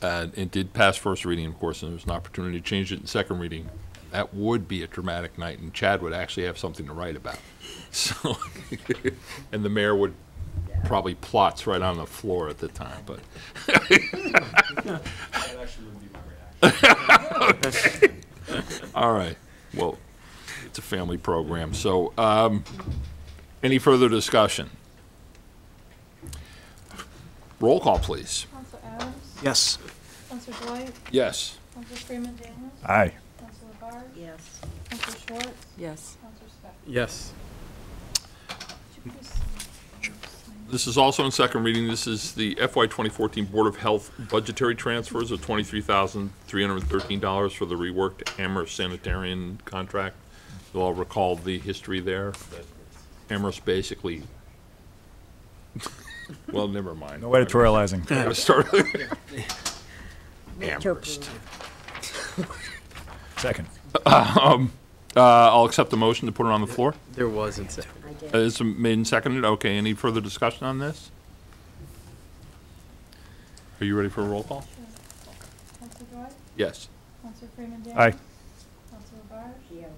And it did pass first reading, of course, and there was an opportunity to change it in second reading. That would be a dramatic night, and Chad would actually have something to write about. So, and the mayor would probably plots right on the floor at the time, but. All right, well, it's a family program, so, um, any further discussion? Roll call, please. Counselor Adams? Yes. Counselor Dwight? Yes. Counselor Freeman Daniels? Aye. Counselor Barr? Yes. Counselor Schwartz? Yes. Counselor Spector? Yes. Could you please sign? This is also in second reading. This is the FY 2014 Board of Health budgetary transfers of $23,313 for the reworked Amherst sanitarian contract. You'll all recall the history there. Amherst basically, well, never mind. No editorializing. I'm gonna start- Amherst. approve. Second. Um, uh, I'll accept the motion to put it on the floor. There was in second. Uh, It's made and seconded. Okay, any further discussion on this? Are you ready for a roll call? Counselor Dwight? Yes. Counselor Freeman Daniels? Aye. Counselor Barr? Yes.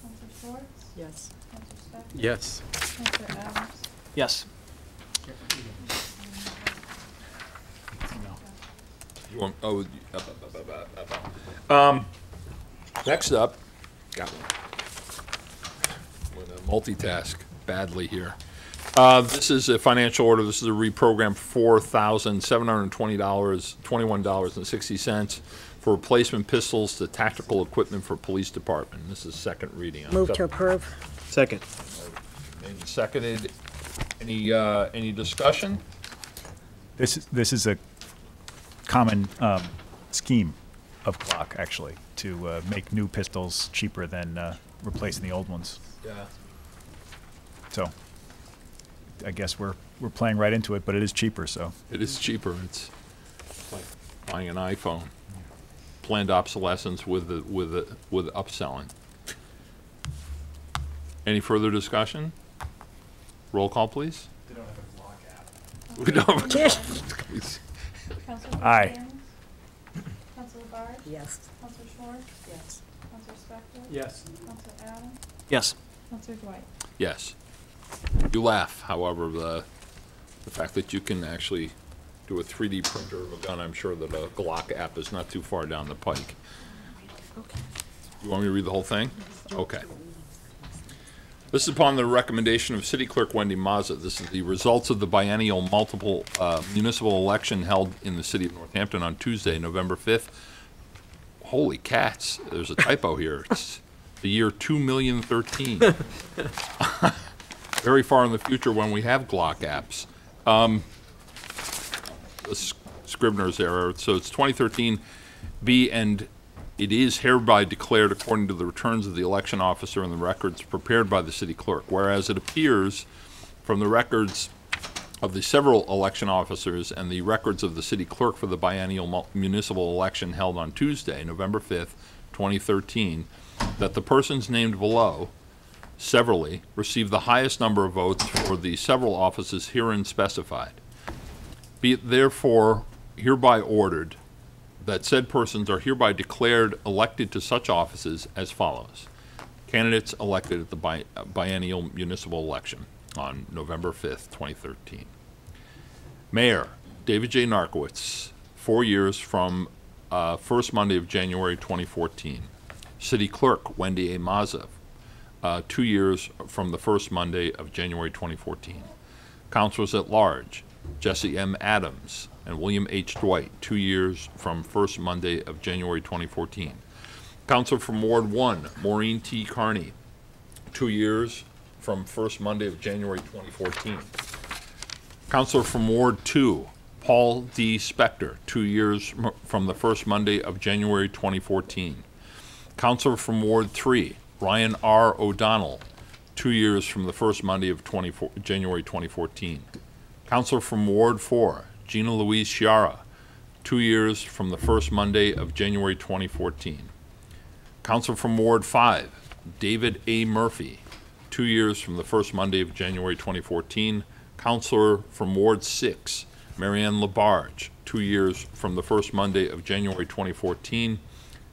Counselor Schwartz? Yes. Counselor Spector? Yes. Counselor Adams? Yes. You want, oh, you- up, up, up, up, up, up, up. Um, next up, got one. We're gonna multitask badly here. Uh, this is a financial order. This is a reprogram four thousand seven hundred and twenty dollars, twenty-one dollars and sixty cents for replacement pistols to tactical equipment for police department. This is second reading. Move to approve. Second. Made and seconded. Any, uh, any discussion? This, is this is a common um, scheme of Glock, actually, to uh, make new pistols cheaper than uh, replacing the old ones. Yeah. So I guess we're, we're playing right into it, but it is cheaper, so. It is cheaper. It's like buying an iPhone. Planned obsolescence with, the- with, the- with upselling. Any further discussion? Roll call, please. We don't have a Councilor Aye. Jennings? Councilor Barge? Yes. Councilor Schwartz? Yes. Councilor Spector? Yes. Councilor Adams? Yes. Councilor Dwight? Yes. You laugh, however, the, the fact that you can actually do a 3D printer of a gun, I'm sure that a Glock app is not too far down the pike. You want me to read the whole thing? Okay. This is upon the recommendation of City Clerk Wendy Mazza. This is the results of the biennial multiple uh, municipal election held in the city of Northampton on Tuesday, November 5th. Holy cats, there's a typo here. It's the year 2013 very far in the future when we have Glock apps. Um, a s- Scrivener's error, so it's 2013 B, and it is hereby declared according to the returns of the election officer and the records prepared by the city clerk. Whereas it appears from the records of the several election officers and the records of the city clerk for the biennial municipal election held on Tuesday, November 5th, 2013, that the persons named below severally received the highest number of votes for the several offices herein specified. Be it therefore hereby ordered that said persons are hereby declared elected to such offices as follows. Candidates elected at the bi- biennial municipal election on November 5th, 2013. Mayor, David J. Narkewicz, four years from uh, first Monday of January 2014. City Clerk, Wendy A. Mazza, uh, two years from the first Monday of January 2014. Councilors at large, Jesse M. Adams and William H. Dwight, two years from first Monday of January 2014. Counselor from Ward 1, Maureen T. Carney, two years from first Monday of January 2014. Counselor from Ward 2, Paul D. Spector, two years from the first Monday of January 2014. Counselor from Ward 3, Ryan R. O'Donnell, two years from the first Monday of 24 January 2014. Counselor from Ward 4, Gina Louise Sciarra, two years from the first Monday of January 2014. Counselor from Ward 5, David A. Murphy, two years from the first Monday of January 2014. Counselor from Ward 6, Marianne Labarge, two years from the first Monday of January 2014.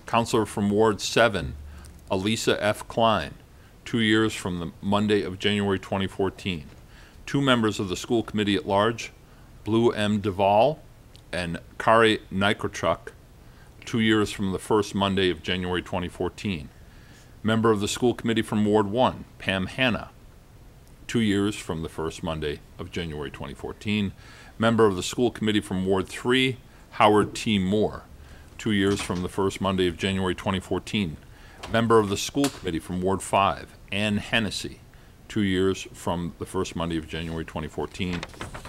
Counselor from Ward 7, Alisa F. Klein, two years from the Monday of January 2014. Two members of the school committee at large, Blue M. Duval and Kari Nikrachuk, two years from the first Monday of January 2014. Member of the school committee from Ward 1, Pam Hanna, two years from the first Monday of January 2014. Member of the school committee from Ward 3, Howard T. Moore, two years from the first Monday of January 2014. Member of the school committee from Ward 5, Ann Hennessy, two years from the first Monday of January 2014.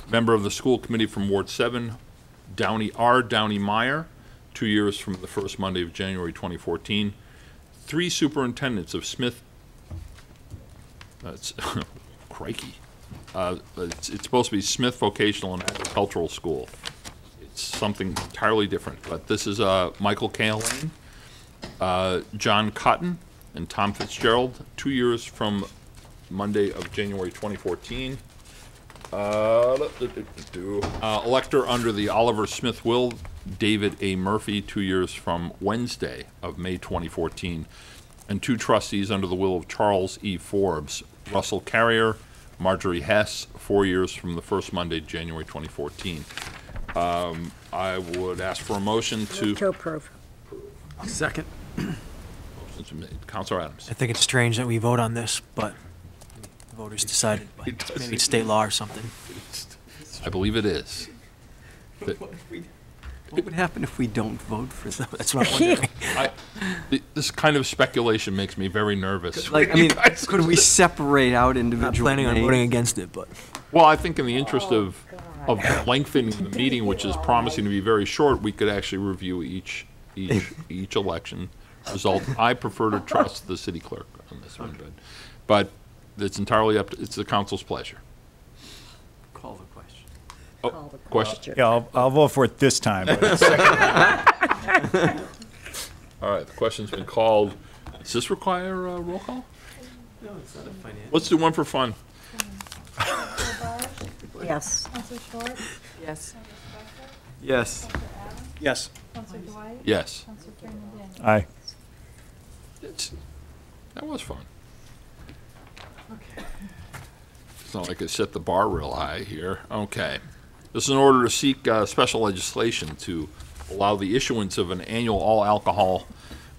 Member of the school committee from Ward 7, Downey R. Downey Meyer, two years from the first Monday of January 2014. Three superintendents of Smith, that's, crikey. Uh, It's it's supposed to be Smith Vocational and Agricultural School. It's something entirely different, but this is uh, Michael Kaline, uh, John Cotton, and Tom Fitzgerald, two years from Monday of January 2014. Uh, do- do- do- do. Uh, Elector under the Oliver Smith will, David A. Murphy, two years from Wednesday of May 2014. And two trustees under the will of Charles E. Forbes, Russell Carrier, Marjorie Hess, four years from the first Monday, January 2014. Um, I would ask for a motion to. To approve. Second. Motion's been made. Counselor Adams. I think it's strange that we vote on this, but the voters decided, It maybe it's state law or something. I believe it is. That- What would happen if we don't vote for them? That's what I'm wondering. I, th- this kind of speculation makes me very nervous. Like, I mean, could we separate out individual I'm Not planning on voting against it, but. Well, I think in the interest of, oh, of lengthening the meeting, which is promising to be very short, we could actually review each, each, each election result. I prefer to trust the city clerk on this one, but, but it's entirely up, to it's the council's pleasure. Call the question. Oh, Oh, call the question? Yeah, I'll, I'll vote for it this time, but All right, the question's been called. Does this require a roll call? No, it's not a financial. Let's do one for fun. Counselor Yes. Counselor Short, Yes. Counselor Spector, Yes. Counselor Adams, Yes. Counselor Dwight, Yes. Counselor Freeman Daniels. aye. It's, that was fun. Okay. It's not like I set the bar real high here. Okay. This is in order to seek uh, special legislation to allow the issuance of an annual all alcohol,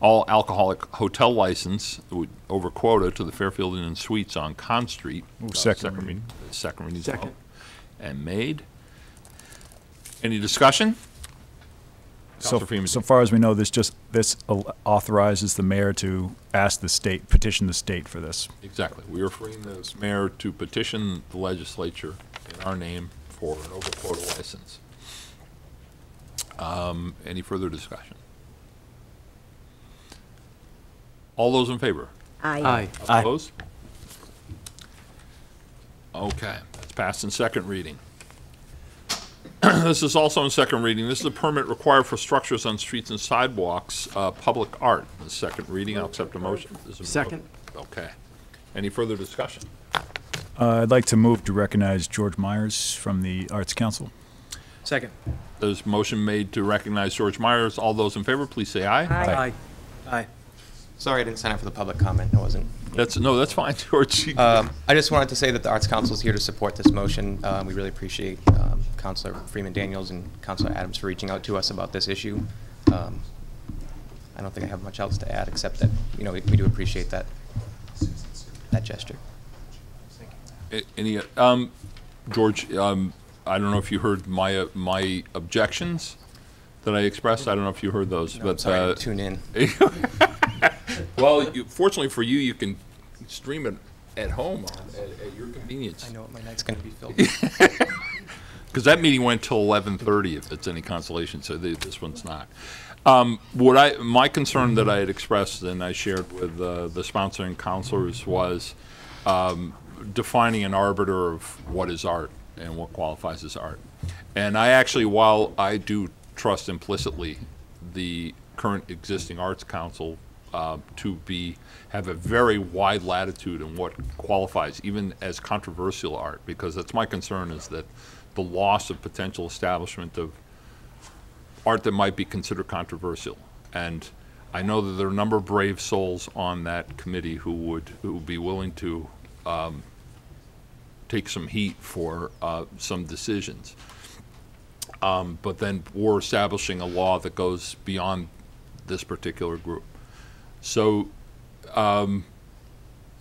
all alcoholic hotel license over quota to the Fairfield Inn and Suites on Conz Street. Ooh, Uh, second reading. Second reading. Second. And made. Any discussion? So, Counselor so far as we know, this just, this authorizes the mayor to ask the state, petition the state for this. Exactly. We are freeing the mayor to petition the legislature in our name for an over quota license. Um, Any further discussion? All those in favor? Aye. Opposed? Okay, that's passed in second reading. This is also in second reading. This is a permit required for structures on streets and sidewalks, uh, public art. The second reading, I'll accept a motion. Is a mo- Second. Okay. Any further discussion? Uh, I'd like to move to recognize George Myers from the Arts Council. Second. There's motion made to recognize George Myers. All those in favor, please say aye. Aye. Aye. Sorry I didn't sign up for the public comment. I wasn't. That's, no, that's fine, George. Um, I just wanted to say that the Arts Council is here to support this motion. Um, We really appreciate um, Counselor Freeman Daniels and Counselor Adams for reaching out to us about this issue. Um, I don't think I have much else to add, except that, you know, we we do appreciate that, that gesture. Any, um, George, um, I don't know if you heard my, uh, my objections that I expressed. I don't know if you heard those, No, I'm but. sorry, uh, tune in. Well, you- fortunately for you, you can stream it at home on- at, at your convenience. I know what my night's going to be filled Because that meeting went till eleven thirty, if it's any consolation, so th- this one's not. Um, what I, my concern that I had expressed and I shared with, uh, the sponsoring counselors was, um, defining an arbiter of what is art and what qualifies as art. And I actually, while I do trust implicitly the current existing Arts Council uh, to be, have a very wide latitude in what qualifies, even as controversial art, because that's my concern, is that the loss of potential establishment of art that might be considered controversial. And I know that there are a number of brave souls on that committee who would, who would be willing to um, take some heat for uh, some decisions. Um, But then we're establishing a law that goes beyond this particular group. So, um,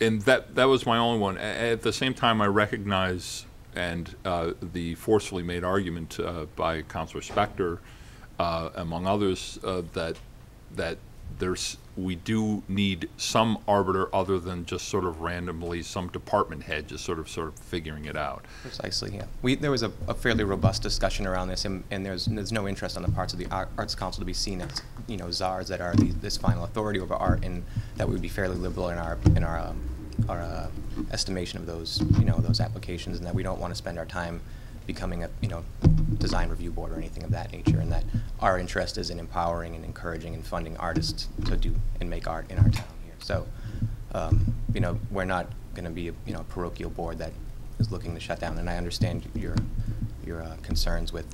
and that, that was my only one. At the same time, I recognize and uh, the forcefully made argument uh, by Counselor Spector, uh, among others, uh, that, that there's, we do need some arbiter other than just sort of randomly some department head just sort of, sort of figuring it out. Precisely, yeah. We, there was a, a fairly robust discussion around this, and, and there's, there's no interest on the parts of the Arts Council to be seen as, you know, czars that are the, this final authority over art, and that we would be fairly liberal in our, in our, um, our uh, estimation of those, you know, those applications, and that we don't want to spend our time becoming a, you know, design review board or anything of that nature, and that our interest is in empowering and encouraging and funding artists to do and make art in our town here. So, um, you know, we're not going to be, a you know, parochial board that is looking to shut down, and I understand your, your uh, concerns with,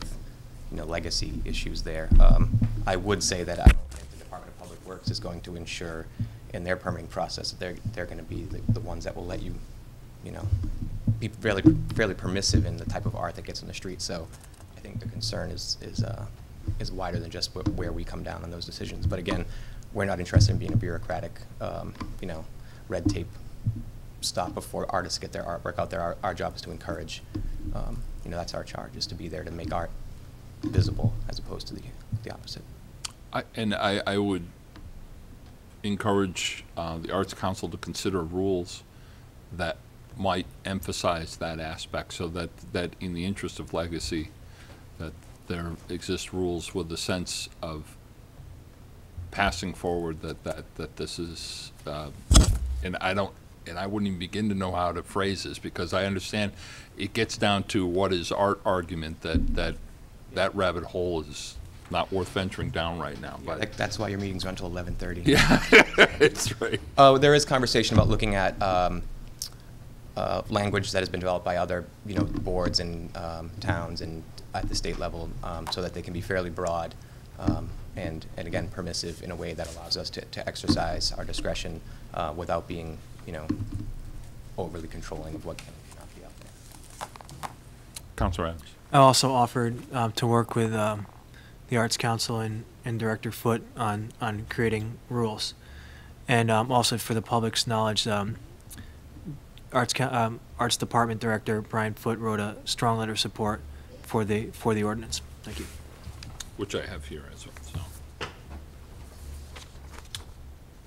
you know, legacy issues there. Um, I would say that I don't think the Department of Public Works is going to ensure in their permitting process that they're, they're going to be the, the ones that will let you, you know, be fairly, fairly permissive in the type of art that gets in the street. So I think the concern is, is, uh, is wider than just wh- where we come down on those decisions. But again, we're not interested in being a bureaucratic, um, you know, red tape stop before artists get their artwork out there. Our, our job is to encourage. Um, you know, that's our charge, is to be there to make art visible as opposed to the, the opposite. I, and I, I would encourage uh, the Arts Council to consider rules that might emphasize that aspect, so that, that in the interest of legacy, that there exist rules with the sense of passing forward that, that, that this is, uh, and I don't, and I wouldn't even begin to know how to phrase this, because I understand it gets down to what is art argument, that, that, that rabbit hole is not worth venturing down right now, but. Like, That's why your meetings run until 11:30. Yeah, it's right. Oh, there is conversation about looking at um, uh, language that has been developed by other, you know, boards and um, towns and at the state level, um, so that they can be fairly broad um, and, and again, permissive in a way that allows us to, to exercise our discretion uh, without being, you know, overly controlling of what can and cannot be out there. Counselor Adams. I also offered um, to work with um, the Arts Council and, and Director Foote on, on creating rules. And um, also for the public's knowledge, um, Arts, um, Arts Department Director Brian Foote wrote a strong letter of support for the, for the ordinance. Thank you. which I have here as well, so.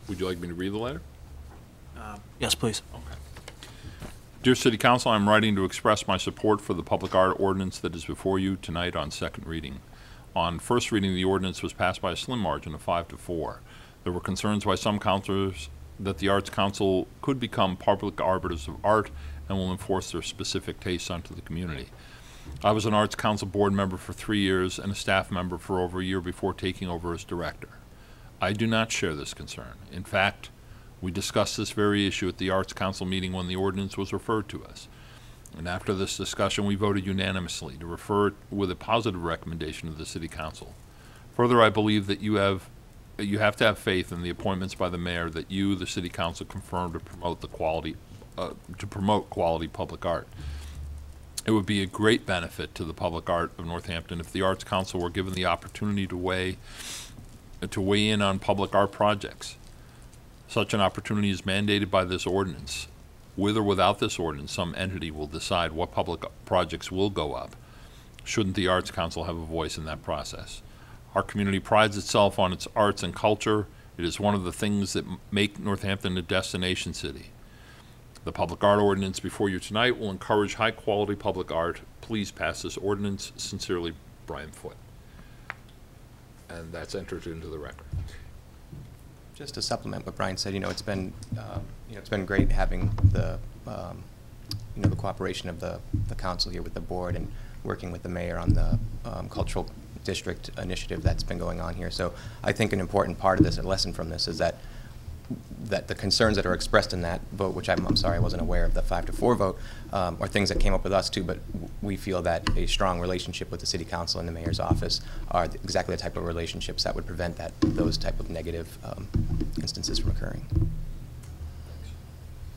Would you like me to read the letter? Yes, please. Okay. Dear City Council, I'm writing to express my support for the public art ordinance that is before you tonight on second reading. On first reading, the ordinance was passed by a slim margin of five to four. There were concerns by some councilors that the Arts Council could become public arbiters of art and will enforce their specific tastes onto the community. I was an Arts Council board member for three years and a staff member for over a year before taking over as director. I do not share this concern. In fact, we discussed this very issue at the Arts Council meeting when the ordinance was referred to us. And after this discussion, we voted unanimously to refer it with a positive recommendation to the City Council. Further, I believe that you have, you have to have faith in the appointments by the mayor that you, the City Council, confirm to promote the quality, uh, to promote quality public art. It would be a great benefit to the public art of Northampton if the Arts Council were given the opportunity to weigh, to weigh in on public art projects. Such an opportunity is mandated by this ordinance. With or without this ordinance, some entity will decide what public projects will go up. Shouldn't the Arts Council have a voice in that process? Our community prides itself on its arts and culture. It is one of the things that make Northampton a destination city. The public art ordinance before you tonight will encourage high-quality public art. Please pass this ordinance. Sincerely, Brian Foote. And that's entered into the record. Just to supplement what Brian said, you know, it's been, um, you know, it's been great having the, um, you know, the cooperation of the, the council here with the board and working with the mayor on the um, cultural district initiative that's been going on here. So I think an important part of this, a lesson from this, is that that the concerns that are expressed in that vote, which I'm, I'm sorry, I wasn't aware of the five to four vote, um, are things that came up with us too, but w- we feel that a strong relationship with the city council and the mayor's office are th- exactly the type of relationships that would prevent that, those type of negative um, instances from occurring.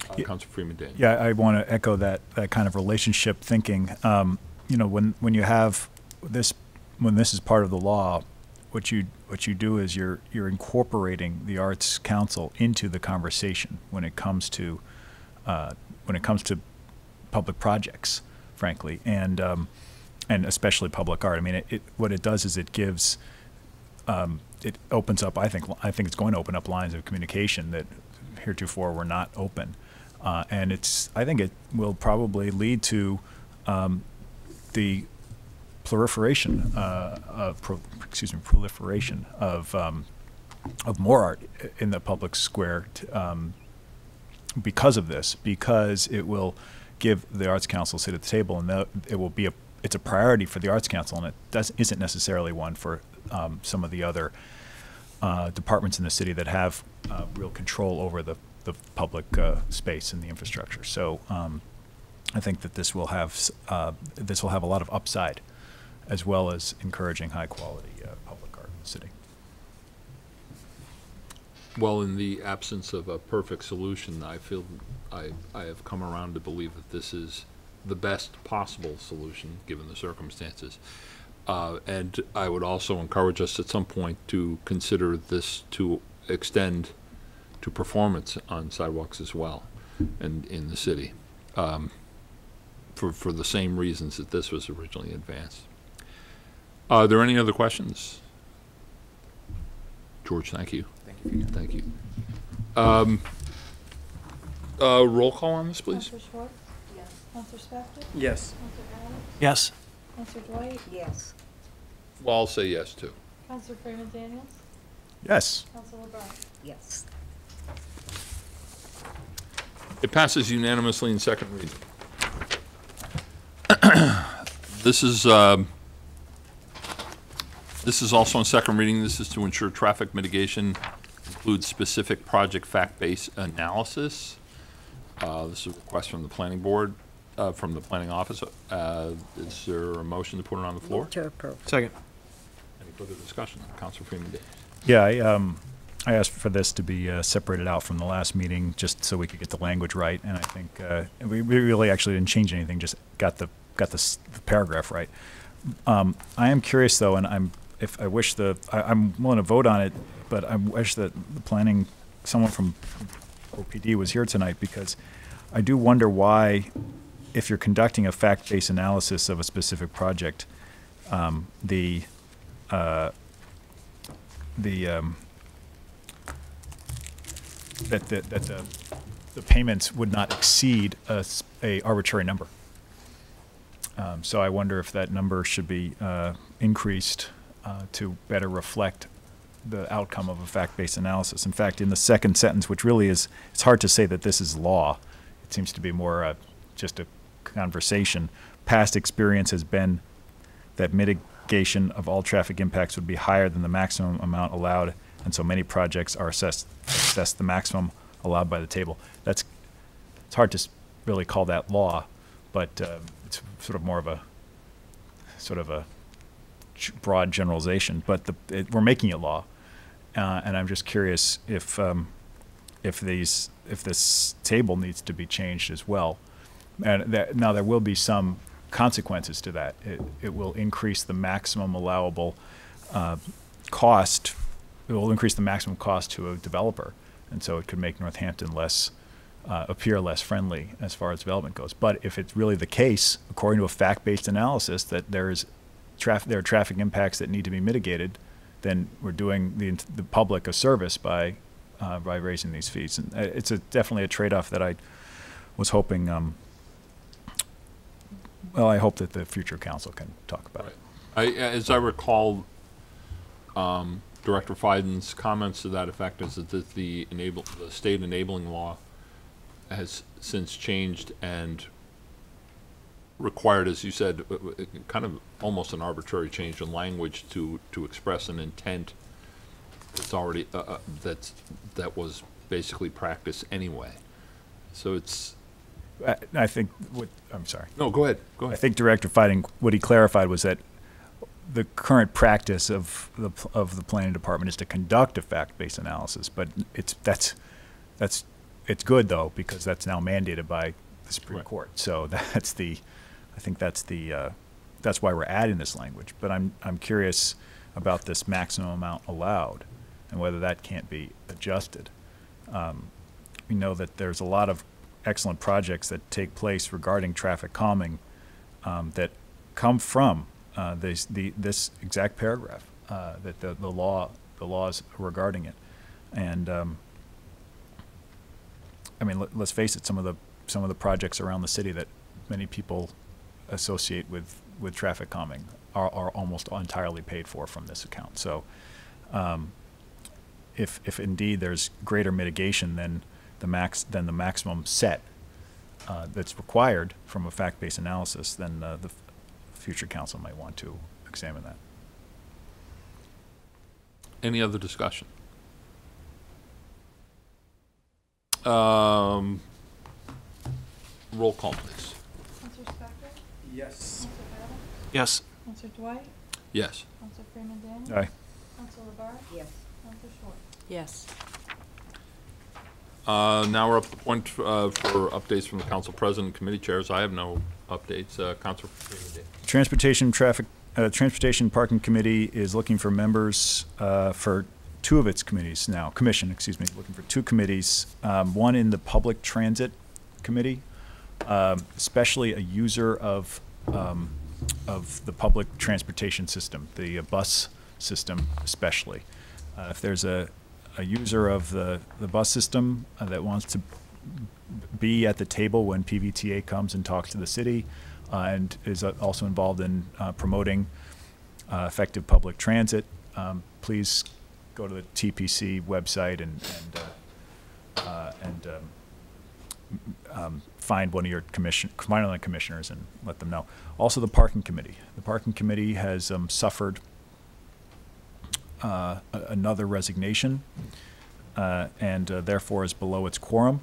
Uh, Yeah. Councilor Freeman Daniel. Yeah, I want to echo that, that kind of relationship thinking. Um, you know, when, when you have this, when this is part of the law, what you, what you do is you're, you're incorporating the Arts Council into the conversation when it comes to, uh, when it comes to public projects, frankly, and, um, and especially public art. I mean, it, it, what it does is it gives, um, it opens up, I think, I think it's going to open up lines of communication that heretofore were not open. Uh, and it's, I think it will probably lead to um, the proliferation, uh, of, pro, excuse me, proliferation of, um, of more art in the public square um, because of this, because it will give the Arts Council a seat at the table, and it will be a, it's a priority for the Arts Council, and it does, isn't necessarily one for um, some of the other uh, departments in the city that have uh, real control over the, the public uh, space and the infrastructure. So um, I think that this will have uh, this will have a lot of upside, as well as encouraging high quality uh, public art in the city. Well, in the absence of a perfect solution, I feel, I, I have come around to believe that this is the best possible solution, given the circumstances. Uh, and I would also encourage us at some point to consider this to extend to performance on sidewalks as well, and in the city, um, for, for the same reasons that this was originally advanced. Are there any other questions? George, thank you. Thank you Thank you. Um, uh, roll call on this, please. Counselor Schwartz? Yes. Counselor Spector? Yes. Counselor Adams? Yes. Counselor Dwight? Yes. Well, I'll say yes, too. Counselor Freeman Daniels? Yes. Counselor LaBarge? Yes. It passes unanimously in second reading. This is, um, this is also on second reading. This is to ensure traffic mitigation includes specific project fact-based analysis. Uh, This is a request from the planning board, uh, from the planning office. Uh, Is there a motion to put it on the floor? Move to approve. Second. Any further discussion? Counselor Freeman Daniels. Yeah, I, um, I asked for this to be uh, separated out from the last meeting, just so we could get the language right, and I think, uh, we, we really actually didn't change anything, just got the, got the, the paragraph right. Um, I am curious though, and I'm, if, I wish the, I, I'm willing to vote on it, but I wish that the planning, someone from OPD was here tonight, because I do wonder why, if you're conducting a fact-based analysis of a specific project, um, the, uh, the, um, that, the- that the, the payments would not exceed a, a arbitrary number. Um, so I wonder if that number should be, uh, increased, uh, to better reflect the outcome of a fact-based analysis. In fact, in the second sentence, which really is, it's hard to say that this is law. It seems to be more, uh, just a conversation. Past experience has been that mitigation of all traffic impacts would be higher than the maximum amount allowed, and so many projects are assessed, assessed the maximum allowed by the table. That's, it's hard to really call that law, but uh, it's sort of more of a, sort of a broad generalization, but the, it, we're making it law. Uh, and I'm just curious if, um, if these, if this table needs to be changed as well. And that, now there will be some consequences to that. It, it will increase the maximum allowable uh, cost. It will increase the maximum cost to a developer, and so it could make Northampton less uh, appear less friendly as far as development goes. But if it's really the case, according to a fact-based analysis, that there is traffic, there are traffic impacts that need to be mitigated, then we're doing the the public a service by uh, by raising these fees. And uh, it's a, definitely a trade-off that I was hoping. Um, well, I hope that the future council can talk about it. I, as I recall, um, Director Feiden's comments to that effect is that the- the enable, the state enabling law has since changed and required, as you said, uh, uh, kind of almost an arbitrary change in language to, to express an intent that's already, uh, uh, that's, that was basically practiced anyway. So it's, I, I think what, I'm sorry. no, go ahead, go I think Director Feiden, what he clarified was that the current practice of the, of the planning department is to conduct a fact-based analysis, but it's, that's, that's, it's good though, because that's now mandated by the Supreme Right. Court. So that's the, I think that's the, uh, that's why we're adding this language. But I'm, I'm curious about this maximum amount allowed and whether that can't be adjusted. Um, We know that there's a lot of excellent projects that take place regarding traffic calming um, that come from uh, this, the, this exact paragraph, uh, that the, the law, the laws regarding it. And, um, I mean, let, let's face it, some of the, some of the projects around the city that many people associate with, with traffic calming are, are almost entirely paid for from this account. So, um, if, if indeed there's greater mitigation than the max, than the maximum set uh, that's required from a fact-based analysis, then uh, the future council might want to examine that. Any other discussion? Um, roll call, please. Counselor Spector? Yes. Counselor Adams? Yes. Counselor Dwight? Yes. Counselor Freeman Daniels? Aye. Counselor LaBarge? Yes. Counselor Schwartz? Yes. Uh, now we're up to the point, uh, for updates from the council president and committee chairs. I have no updates. Uh, Councilor Freeman Daniels. Transportation Traffic, uh, Transportation Parking Committee is looking for members uh, for two of its committees now, commission, excuse me, looking for two committees. Um, One in the Public Transit Committee, um, especially a user of um, of the public transportation system, the uh, bus system especially. Uh, If there's a, a user of the, the bus system uh, that wants to be at the table when PVTA comes and talks to the city, uh, and is uh, also involved in uh, promoting effective public transit, um, please go to the TPC website and, and, and um, um, find one of your commission, one of the commissioners and let them know. Also, the parking committee. The parking committee has um, suffered uh, another resignation, uh, and uh, therefore is below its quorum.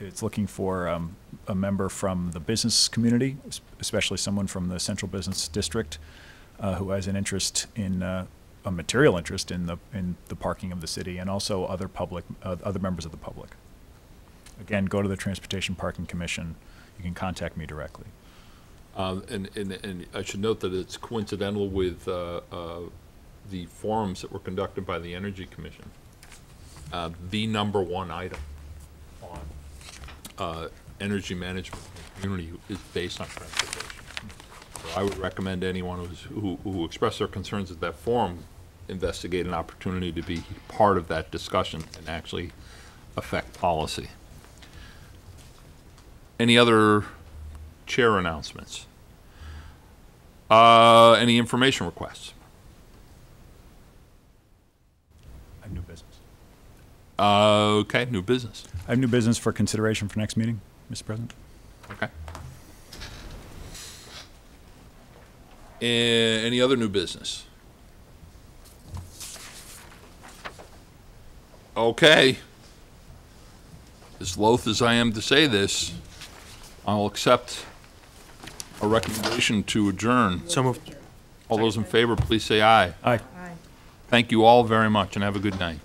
It's looking for um, a member from the business community, especially someone from the central business district, uh, who has an interest in uh, a material interest in the in the parking of the city, and also other public uh, other members of the public. Again, go to the Transportation Parking Commission. You can contact me directly. Uh, And, and, and I should note that it's coincidental with uh, uh, the forums that were conducted by the Energy Commission. Uh, The number one item on uh, energy management in the community is based on transportation. So I would recommend anyone who's, who, who expressed their concerns at that forum investigate an opportunity to be part of that discussion and actually affect policy. Any other chair announcements? Uh, any information requests? I have new business. Uh, okay, new business. I have new business for consideration for next meeting, Mr. President. Okay. Any other new business? Okay. As loath as I am to say this, I'll accept a recommendation to adjourn. So moved. All those in favor, please say aye. Aye. Thank you all very much and have a good night.